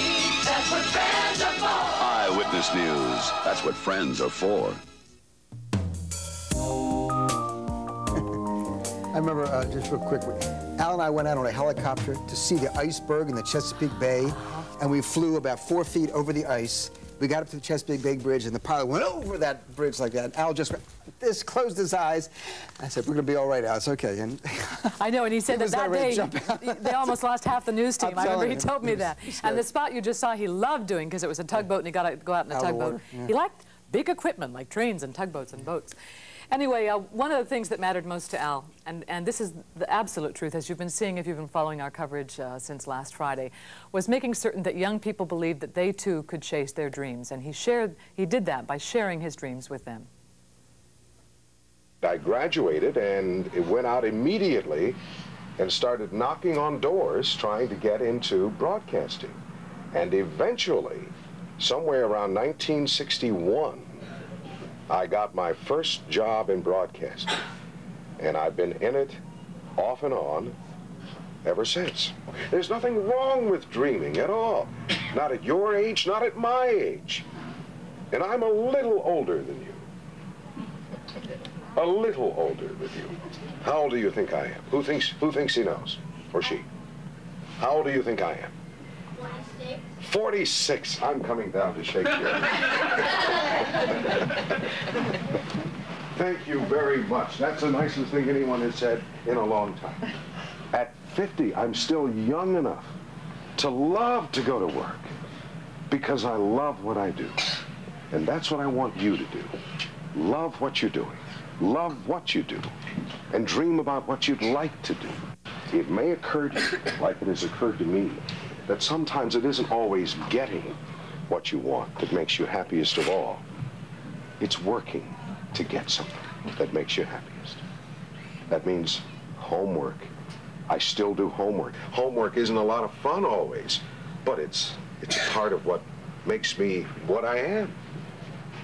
that's what are for. Eyewitness News, that's what friends are for. I remember, uh, just real quick, Al and I went out on a helicopter to see the iceberg in the Chesapeake Bay, and we flew about four feet over the ice. We got up to the Chesapeake Bay Bridge, and the pilot went over that bridge like that. Al just this closed his eyes. I said, we're going to be all right, Al. It's okay. And <laughs> I know, and he said <laughs> He that that day they almost lost half the news team. I'm remember he told me was that. And the spot you just saw, he loved doing because it was a tugboat and he got to go out in a Out of the tugboat. water, yeah. He liked big equipment like trains and tugboats and boats. Anyway, uh, one of the things that mattered most to Al, and, and this is the absolute truth, as you've been seeing if you've been following our coverage uh, since last Friday, was making certain that young people believed that they too could chase their dreams. And he shared, he did that by sharing his dreams with them. I graduated and it went out immediately and started knocking on doors trying to get into broadcasting. And eventually, somewhere around 1961, I got my first job in broadcasting. And I've been in it off and on ever since. There's nothing wrong with dreaming at all. Not at your age, not at my age. And I'm a little older than you. A little older than you. How old do you think I am? Who thinks who thinks he knows? Or she? How old do you think I am? 46. I'm coming down to shake your Thank you very much. That's the nicest thing anyone has said in a long time. At 50, I'm still young enough to love to go to work because I love what I do. And that's what I want you to do. Love what you're doing. Love what you do. And dream about what you'd like to do. It may occur to you, like it has occurred to me, that sometimes it isn't always getting what you want that makes you happiest of all. It's working to get something that makes you happiest. That means homework. I still do homework. Homework isn't a lot of fun always, but it's it's part of what makes me what I am.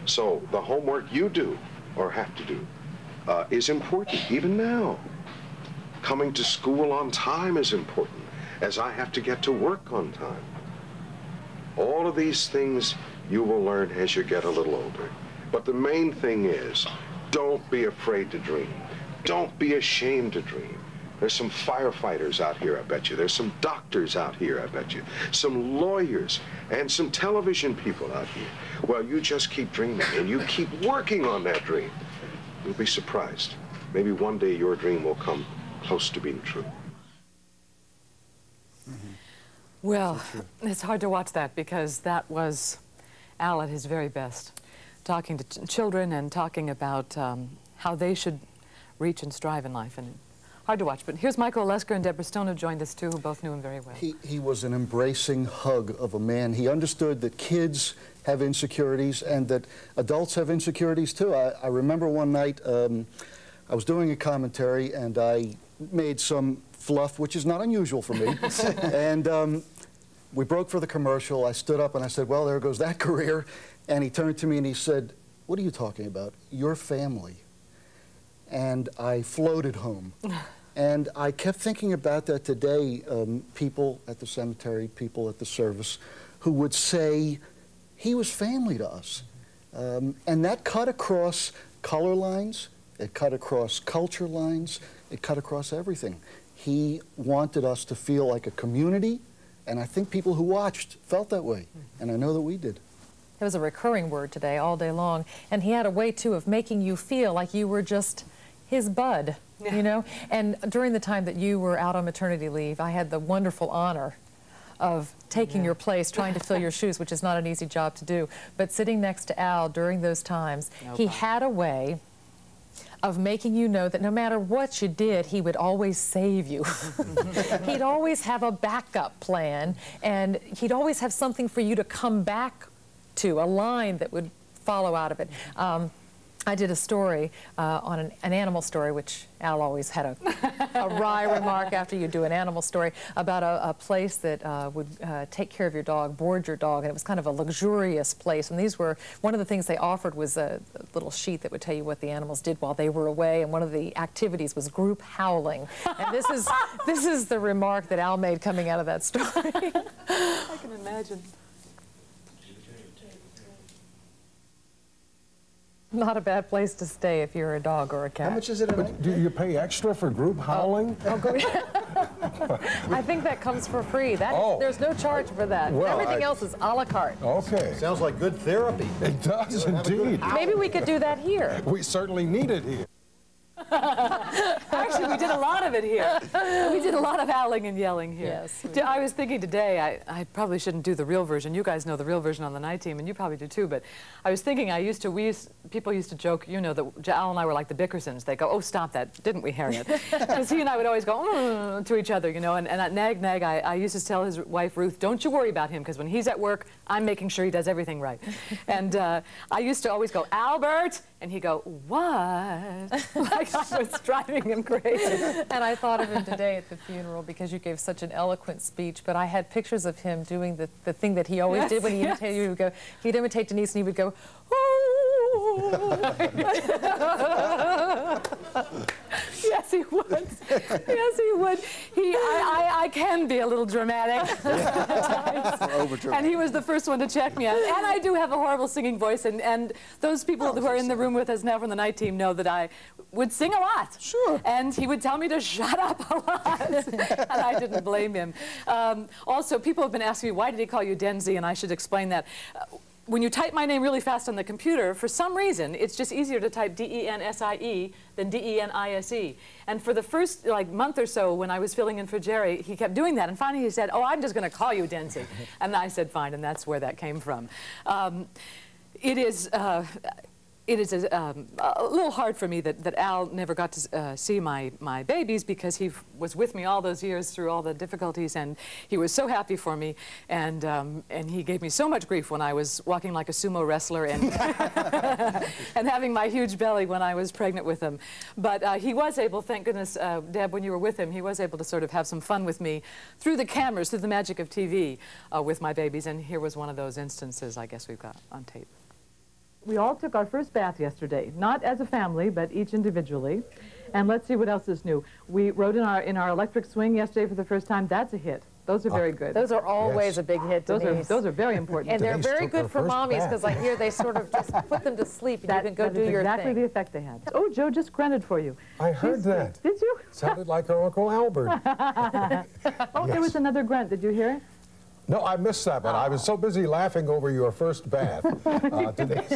So the homework you do or have to do uh, is important, even now. Coming to school on time is important, as I have to get to work on time. All of these things you will learn as you get a little older. But the main thing is, don't be afraid to dream. Don't be ashamed to dream. There's some firefighters out here, I bet you. There's some doctors out here, I bet you. Some lawyers and some television people out here. Well, you just keep dreaming and you keep working on that dream. You'll be surprised. Maybe one day your dream will come close to being true. Well, it's hard to watch that because that was Al at his very best, talking to ch children and talking about um, how they should reach and strive in life. And hard to watch. But here's Michael Olesker and Deborah Stone who joined us too, who both knew him very well. He, he was an embracing hug of a man. He understood that kids have insecurities and that adults have insecurities too. I, I remember one night um, I was doing a commentary and I made some fluff, which is not unusual for me. <laughs> and um, we broke for the commercial. I stood up and I said, well, there goes that <laughs> career. And he turned to me and he said, what are you talking about? Your family. And I floated home. <laughs> and I kept thinking about that today. Um, people at the cemetery, people at the service, who would say, he was family to us. Um, and that cut across color lines, it cut across culture lines, it cut across everything. He wanted us to feel like a community, and I think people who watched felt that way, and I know that we did. It was a recurring word today all day long, and he had a way, too, of making you feel like you were just his bud, yeah. you know? And during the time that you were out on maternity leave, I had the wonderful honor of taking yeah. your place, trying to fill your shoes, which is not an easy job to do. But sitting next to Al during those times, no he had a way of making you know that no matter what you did, he would always save you. <laughs> he'd always have a backup plan, and he'd always have something for you to come back to, a line that would follow out of it. Um, I did a story uh, on an, an, animal story, which Al always had a, a <laughs> wry remark after you do an animal story, about a, a place that uh, would uh, take care of your dog, board your dog, and it was kind of a luxurious place. And these were, one of the things they offered was a, a little sheet that would tell you what the animals did while they were away, and one of the activities was group howling. And this is, <laughs> this is the remark that Al made coming out of that story. I can imagine. Not a bad place to stay if you're a dog or a cat. How much is it a night? Do you pay extra for group howling? Oh, oh <laughs> I think that comes for free. That oh. There's no charge for that. Well, Everything I, else is a la carte. Okay. Sounds like good therapy. It does indeed. Maybe we could do that here. We certainly need it here. <laughs> We did a lot of it here. <laughs> We did a lot of howling and yelling here. Yes, I was thinking today, I, I probably shouldn't do the real version. You guys know the real version on the night team, and you probably do too. But I was thinking, I used to, we used, people used to joke, you know, that Al and I were like the Bickersons. They go, oh, stop that, didn't we, Harriet? <laughs> Because he and I would always go mm, to each other, you know. And, and at Nag Nag, I, I used to tell his wife Ruth, don't you worry about him, because when he's at work, I'm making sure he does everything right. <laughs> and uh, I used to always go, Albert, and he'd go, what? <laughs> like I was driving him crazy. and I thought of him today at the funeral because you gave such an eloquent speech, but I had pictures of him doing the, the thing that he always Yes, did when he yes. imitated you. He would go, he'd imitate Denise and he would go, oh, <laughs> yes, he would. Yes, he would. He, I, I, I can be a little dramatic. <laughs> and he was the first one to check me on it. And I do have a horrible singing voice, and, and those people who are in the room with us now from the night team know that I would sing a lot. Sure. And he would tell me to shut up a lot, <laughs> and I didn't blame him. Um, also, people have been asking me, why did he call you Denzi? And I should explain that. Uh, when you type my name really fast on the computer, for some reason, it's just easier to type D-E-N-S-I-E than D-E-N-I-S-E. And for the first like month or so when I was filling in for Jerry, he kept doing that. And finally he said, oh, I'm just going to call you Denzi. <laughs> and I said, fine, and that's where that came from. Um, it is... Uh, it is a, um, a little hard for me that, that Al never got to uh, see my, my babies because he was with me all those years through all the difficulties and he was so happy for me and, um, and he gave me so much grief when I was walking like a sumo wrestler and, <laughs> <laughs> and having my huge belly when I was pregnant with him. But uh, he was able, thank goodness, uh, Deb, when you were with him, he was able to sort of have some fun with me through the cameras, through the magic of TV uh, with my babies and here was one of those instances I guess we've got on tape. We all took our first bath yesterday, not as a family, but each individually. And let's see what else is new. We rode in our in our electric swing yesterday for the first time. That's a hit. Those are ah, very good. Those are always a big hit, Those are those are very important. And they're very good for mommies because I hear they sort of just put them to sleep and That, you can go do your exactly thing. the effect they had. Oh, Joe just grunted for you. I heard She's- that. Did you? Sounded like her Uncle Albert. <laughs> oh, there was another grunt. Did you hear it? No, I missed that one. I was so busy laughing over your first bath. Uh, <laughs> Denise.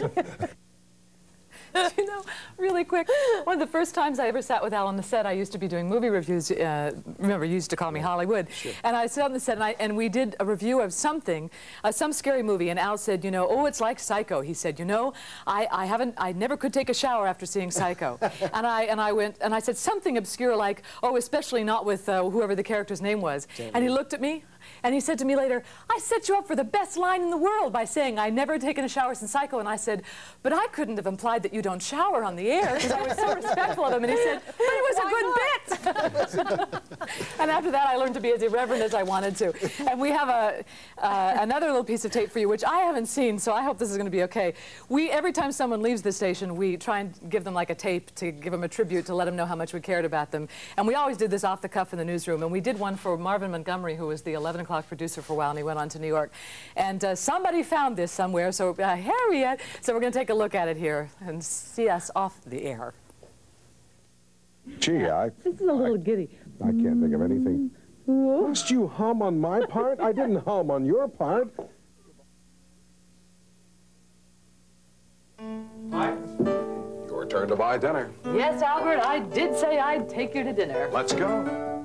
<laughs> you know, really quick, one of the first times I ever sat with Al on the set, I used to be doing movie reviews. Uh, remember, you used to call me Hollywood. And I sat on the set, and, I, and we did a review of something, uh, some scary movie. And Al said, you know, oh, it's like Psycho. He said, you know, I, I haven't, I never could take a shower after seeing Psycho. <laughs> and I and I went, and I said something obscure like, oh, especially not with uh, whoever the character's name was. And he looked at me. And he said to me later, I set you up for the best line in the world by saying, I never taken a shower since Psycho. And I said, but I couldn't have implied that you don't shower on the air because I was so respectful of him. And he said, but it was a good bit. <laughs> and after that, I learned to be as irreverent as I wanted to. And we have a, uh, another little piece of tape for you, which I haven't seen, so I hope this is going to be okay. We, every time someone leaves the station, we try and give them like a tape to give them a tribute to let them know how much we cared about them. And we always did this off the cuff in the newsroom. And we did one for Marvin Montgomery, who was the 11 o'clock producer for a while, and he went on to New York. And uh, somebody found this somewhere, so uh, Harriet, so we're going to take a look at it here and see us off the air. Gee, I, This is a little giddy. I can't think of anything. Must you hum on my part? I didn't hum on your part. Hi. Your turn to buy dinner. Yes, Albert, I did say I'd take you to dinner. Let's go.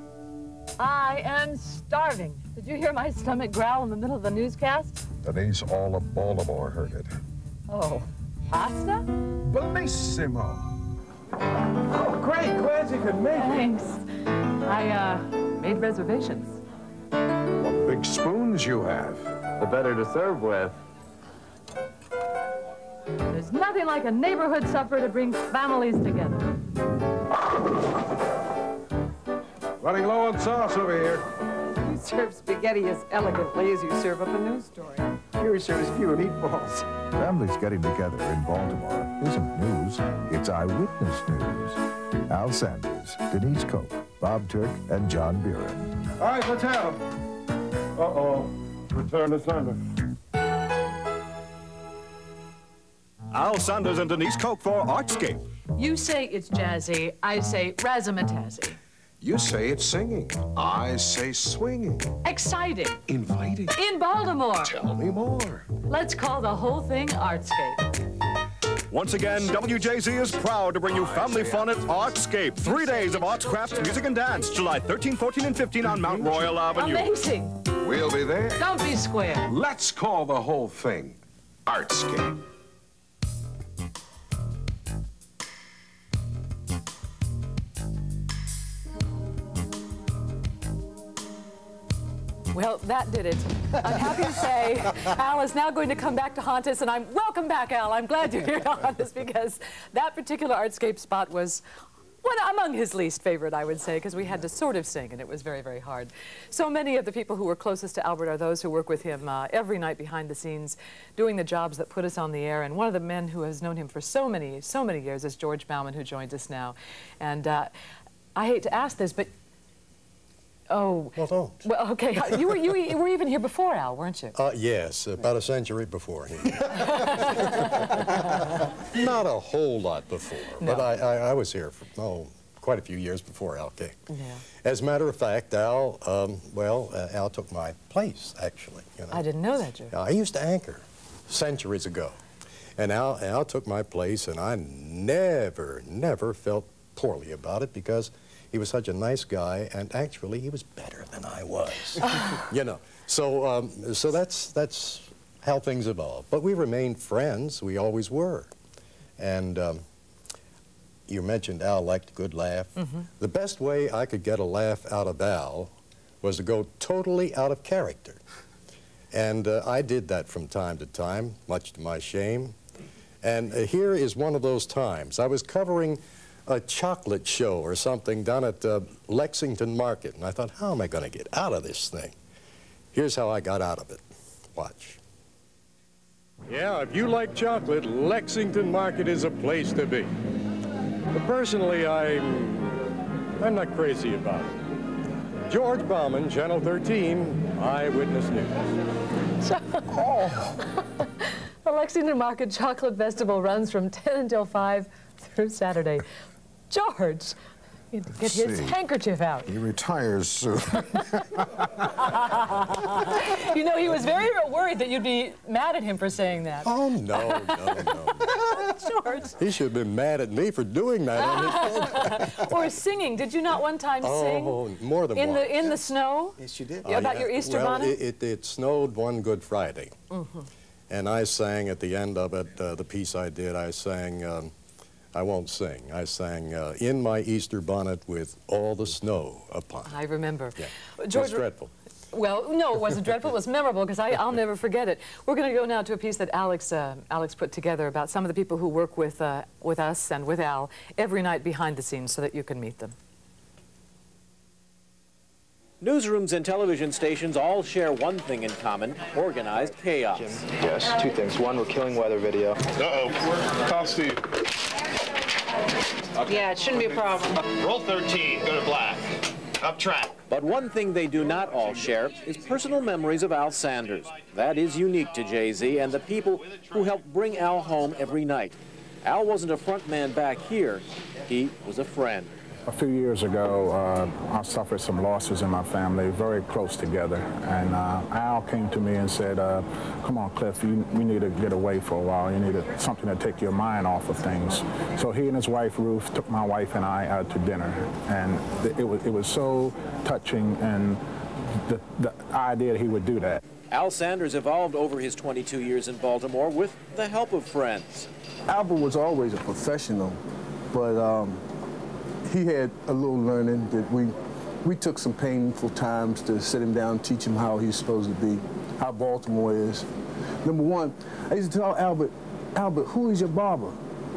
I am starving. Did you hear my stomach growl in the middle of the newscast? Denise, all of Baltimore heard it. Oh, pasta? Bellissimo. Oh, great. Glad you could make it. Thanks. I, uh, made reservations. What big spoons you have. The better to serve with. There's nothing like a neighborhood supper to bring families together. Running low on sauce over here. You <laughs> serve spaghetti as elegantly as you serve up a news story. Here we serve few meatballs. Families getting together in Baltimore isn't news, it's eyewitness news. Al Sanders, Denise Koch, Bob Turk, and John Buren. All right, let's have them. Uh-oh. Return to sender. Al Sanders and Denise Koch for Artscape. You say it's jazzy, I say razzmatazzy. You say it's singing. I say swinging. Exciting. Inviting. In Baltimore. Tell me more. Let's call the whole thing Artscape. Once again, WJZ is proud to bring you family fun at Artscape. Three days of arts, crafts, music, and dance, July 13, 14, and 15 on Mount Royal Avenue. Amazing. We'll be there. Don't be square. Let's call the whole thing Artscape. Well, that did it. I'm happy to say Al is now going to come back to haunt us, and I'm welcome back, Al. I'm glad you're here to haunt us because that particular artscape spot was one among his least favorite, I would say, because we had to sort of sing, and it was very, very hard. So many of the people who were closest to Albert are those who work with him uh, every night behind the scenes, doing the jobs that put us on the air. And one of the men who has known him for so many, so many years is George Bauman, who joins us now. And uh, I hate to ask this, but Oh. Well, don't. Well, okay. <laughs> You were you, you were even here before Al, weren't you? Uh, yes, about a century before him. <laughs> Not a whole lot before, No. but I, I, I was here for, oh, quite a few years before Al came. Yeah. As a matter of fact, Al, um, well, uh, Al took my place, actually. You know. I didn't know that, Joe. I used to anchor centuries ago. And Al, Al took my place, and I never, never felt poorly about it because he was such a nice guy, and actually he was better than I was. <laughs> you know, so, um, so that's, that's how things evolved. But we remained friends. We always were. And um, you mentioned Al liked a good laugh. Mhm. The best way I could get a laugh out of Al was to go totally out of character. And uh, I did that from time to time, much to my shame. And uh, here is one of those times. I was covering a chocolate show or something down at uh, Lexington Market, and I thought, how am I going to get out of this thing? Here's how I got out of it. Watch. Yeah, if you like chocolate, Lexington Market is a place to be. But personally, I'm, I'm not crazy about it. George Bauman, Channel 13, Eyewitness News. <laughs> The Lexington Market Chocolate Festival runs from 10 until 5 through Saturday. George, you get Let's his see. handkerchief out. He retires soon. <laughs> you know, he was very worried that you'd be mad at him for saying that. Oh, no, no, no. <laughs> George. He should have been mad at me for doing that on his program. <laughs> or singing. Did you not one time sing? Oh, more than in once. the in the snow? Yes, you did. Yeah, about your Easter well, bonnet? It, it, it snowed one Good Friday. Mhm. And I sang at the end of it, uh, the piece I did, I sang, um, I won't sing, I sang, uh, In My Easter Bonnet with All the Snow Upon It. I remember. Yeah. George, It's dreadful. Well, no, it wasn't dreadful. It was memorable because I'll never forget it. We're going to go now to a piece that Alex uh, Alex put together about some of the people who work with uh, with us and with Al every night behind the scenes, so that you can meet them. Newsrooms and television stations all share one thing in common, organized chaos. Yes, two things. One, we're killing weather video. Uh-oh. Call Steve. Yeah, it shouldn't be a problem. Roll 13. Go to black. Up track. But one thing they do not all share is personal memories of Al Sanders. That is unique to JZ and the people who helped bring Al home every night. Al wasn't a front man back here. He was a friend. A few years ago, uh, I suffered some losses in my family, very close together. And uh, Al came to me and said, uh, come on, Cliff, you, you need to get away for a while. You need to, something to take your mind off of things. So he and his wife, Ruth, took my wife and I out to dinner. And th- it was, it was so touching and the, the idea that he would do that. Al Sanders evolved over his 22 years in Baltimore with the help of friends. Albert was always a professional, but um, he had a little learning that we we took some painful times to sit him down, teach him how he's supposed to be, how Baltimore is. Number one, I used to tell Albert, Albert, who is your barber?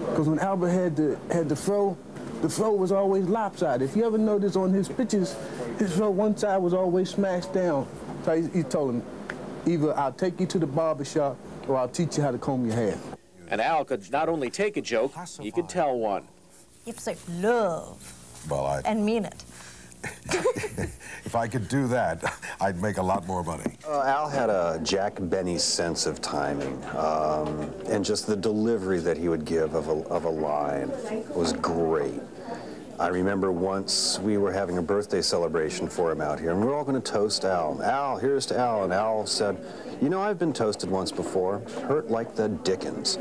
Because when Albert had the had the fro, the fro was always lopsided. If you ever notice on his pictures, his fro one side was always smashed down. So he, he told him, either I'll take you to the barber shop or I'll teach you how to comb your hair. And Al could not only take a joke, he could tell one. You have to say love Well, I, and mean it. <laughs> if I could do that, <laughs> I'd make a lot more money. Uh, Al had a Jack Benny sense of timing, um, and just the delivery that he would give of a, of a line was great. I remember once we were having a birthday celebration for him out here, and we were all going to toast Al. Al, here's to Al. And Al said, You know, I've been toasted once before. Hurt like the Dickens.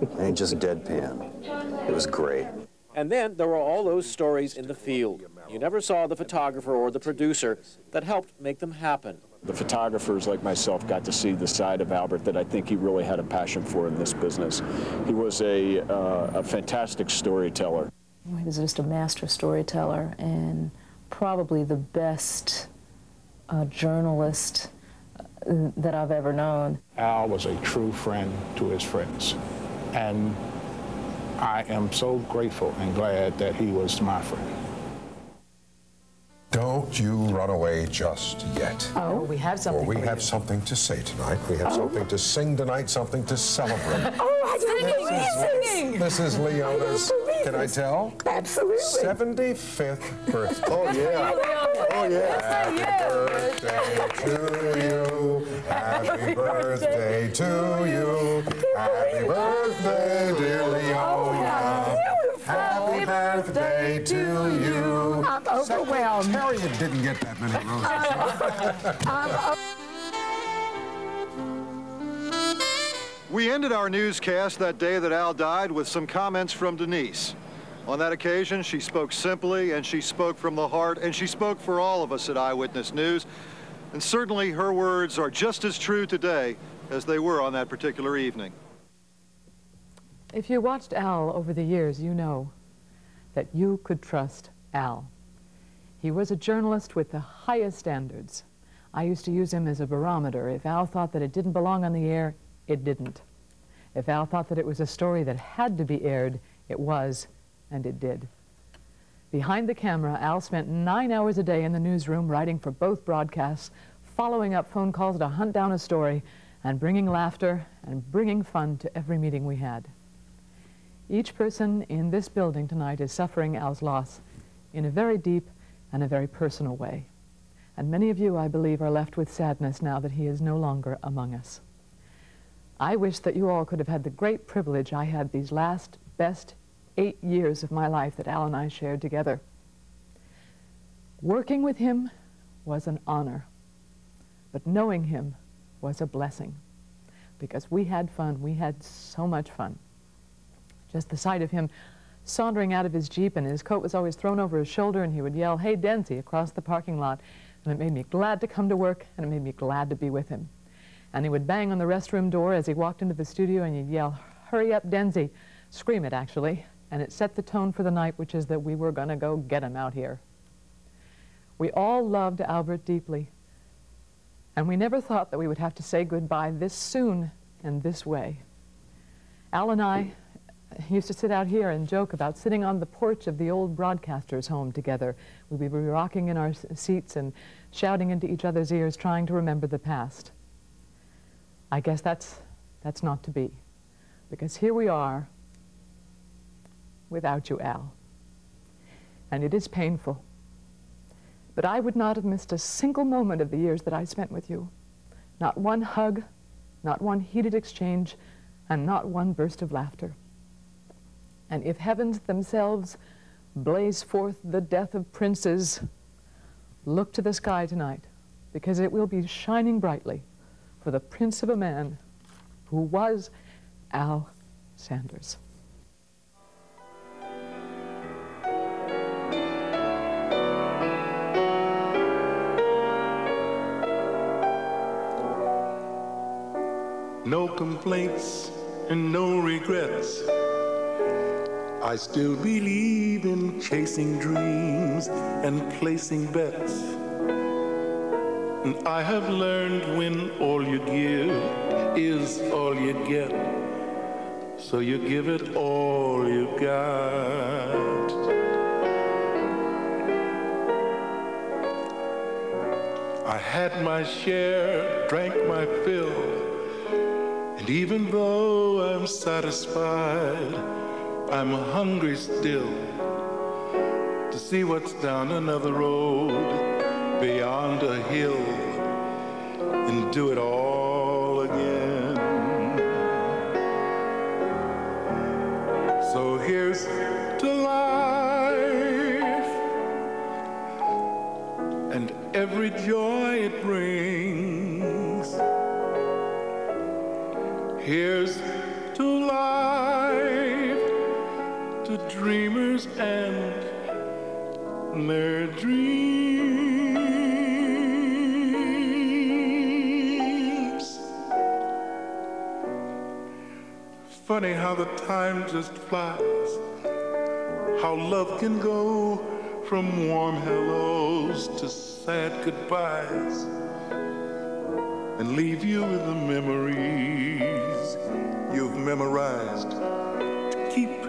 And he just deadpan. It was great. And then there were all those stories in the field. You never saw the photographer or the producer that helped make them happen. The photographers like myself got to see the side of Albert that I think he really had a passion for in this business. He was a, uh, a fantastic storyteller. He was just a master storyteller and probably the best uh, journalist uh, that I've ever known. Al was a true friend to his friends. And I am so grateful and glad that he was my friend. Don't you run away just yet. Oh, we have something. For we for have you. something to say tonight. We have Oh. something to sing tonight, something to celebrate. Oh, I didn't This is- singing. This is Leona's, can I tell? Absolutely. 75th birthday. Oh, <laughs> oh, yeah. Oh, yeah. Happy birthday to you. Happy birthday to you. Happy birthday, dear Leona. Oh, Happy birthday to you. I'm overwhelmed. Harriet didn't get that many roses. <laughs> We ended our newscast that day that Al died with some comments from Denise. On that occasion, she spoke simply and she spoke from the heart and she spoke for all of us at Eyewitness News. And certainly her words are just as true today as they were on that particular evening. If you watched Al over the years, you know that you could trust Al. He was a journalist with the highest standards. I used to use him as a barometer. If Al thought that it didn't belong on the air, it didn't. If Al thought that it was a story that had to be aired, it was, and it did. Behind the camera, Al spent nine hours a day in the newsroom writing for both broadcasts, following up phone calls to hunt down a story, and bringing laughter and bringing fun to every meeting we had. Each person in this building tonight is suffering Al's loss in a very deep and a very personal way. And many of you, I believe, are left with sadness now that he is no longer among us. I wish that you all could have had the great privilege I had these last best eight years of my life that Al and I shared together. Working with him was an honor, but knowing him was a blessing because we had fun. We had so much fun. Just the sight of him sauntering out of his Jeep and his coat was always thrown over his shoulder and he would yell, hey, Denzi, across the parking lot. And it made me glad to come to work and it made me glad to be with him. And he would bang on the restroom door as he walked into the studio and he'd yell, hurry up, Denzi. Scream it, actually. And it set the tone for the night, which is that we were going to go get him out here. We all loved Albert deeply. And we never thought that we would have to say goodbye this soon and this way. Al and I used to sit out here and joke about sitting on the porch of the old broadcaster's home together. We'd be rocking in our seats and shouting into each other's ears, trying to remember the past. I guess that's, that's not to be, because here we are without you, Al. And it is painful. But I would not have missed a single moment of the years that I spent with you. Not one hug, not one heated exchange, and not one burst of laughter. And if heavens themselves blaze forth the death of princes, look to the sky tonight, because it will be shining brightly for the prince of a man who was Al Sanders. No complaints and no regrets. I still believe in chasing dreams and placing bets. And I have learned when all you give is all you get. So you give it all you got. I had my share, drank my fill. And even though I'm satisfied, I'm hungry still to see what's down another road beyond a hill and do it all again. So here's to life and every joy it brings. Here's Funny how the time just flies, how love can go from warm hellos to sad goodbyes and leave you with the memories you've memorized to keep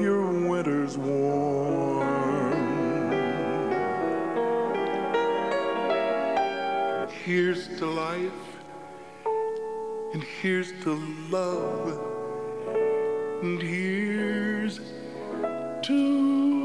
your winters warm. Here's to life, and here's to love, and here's to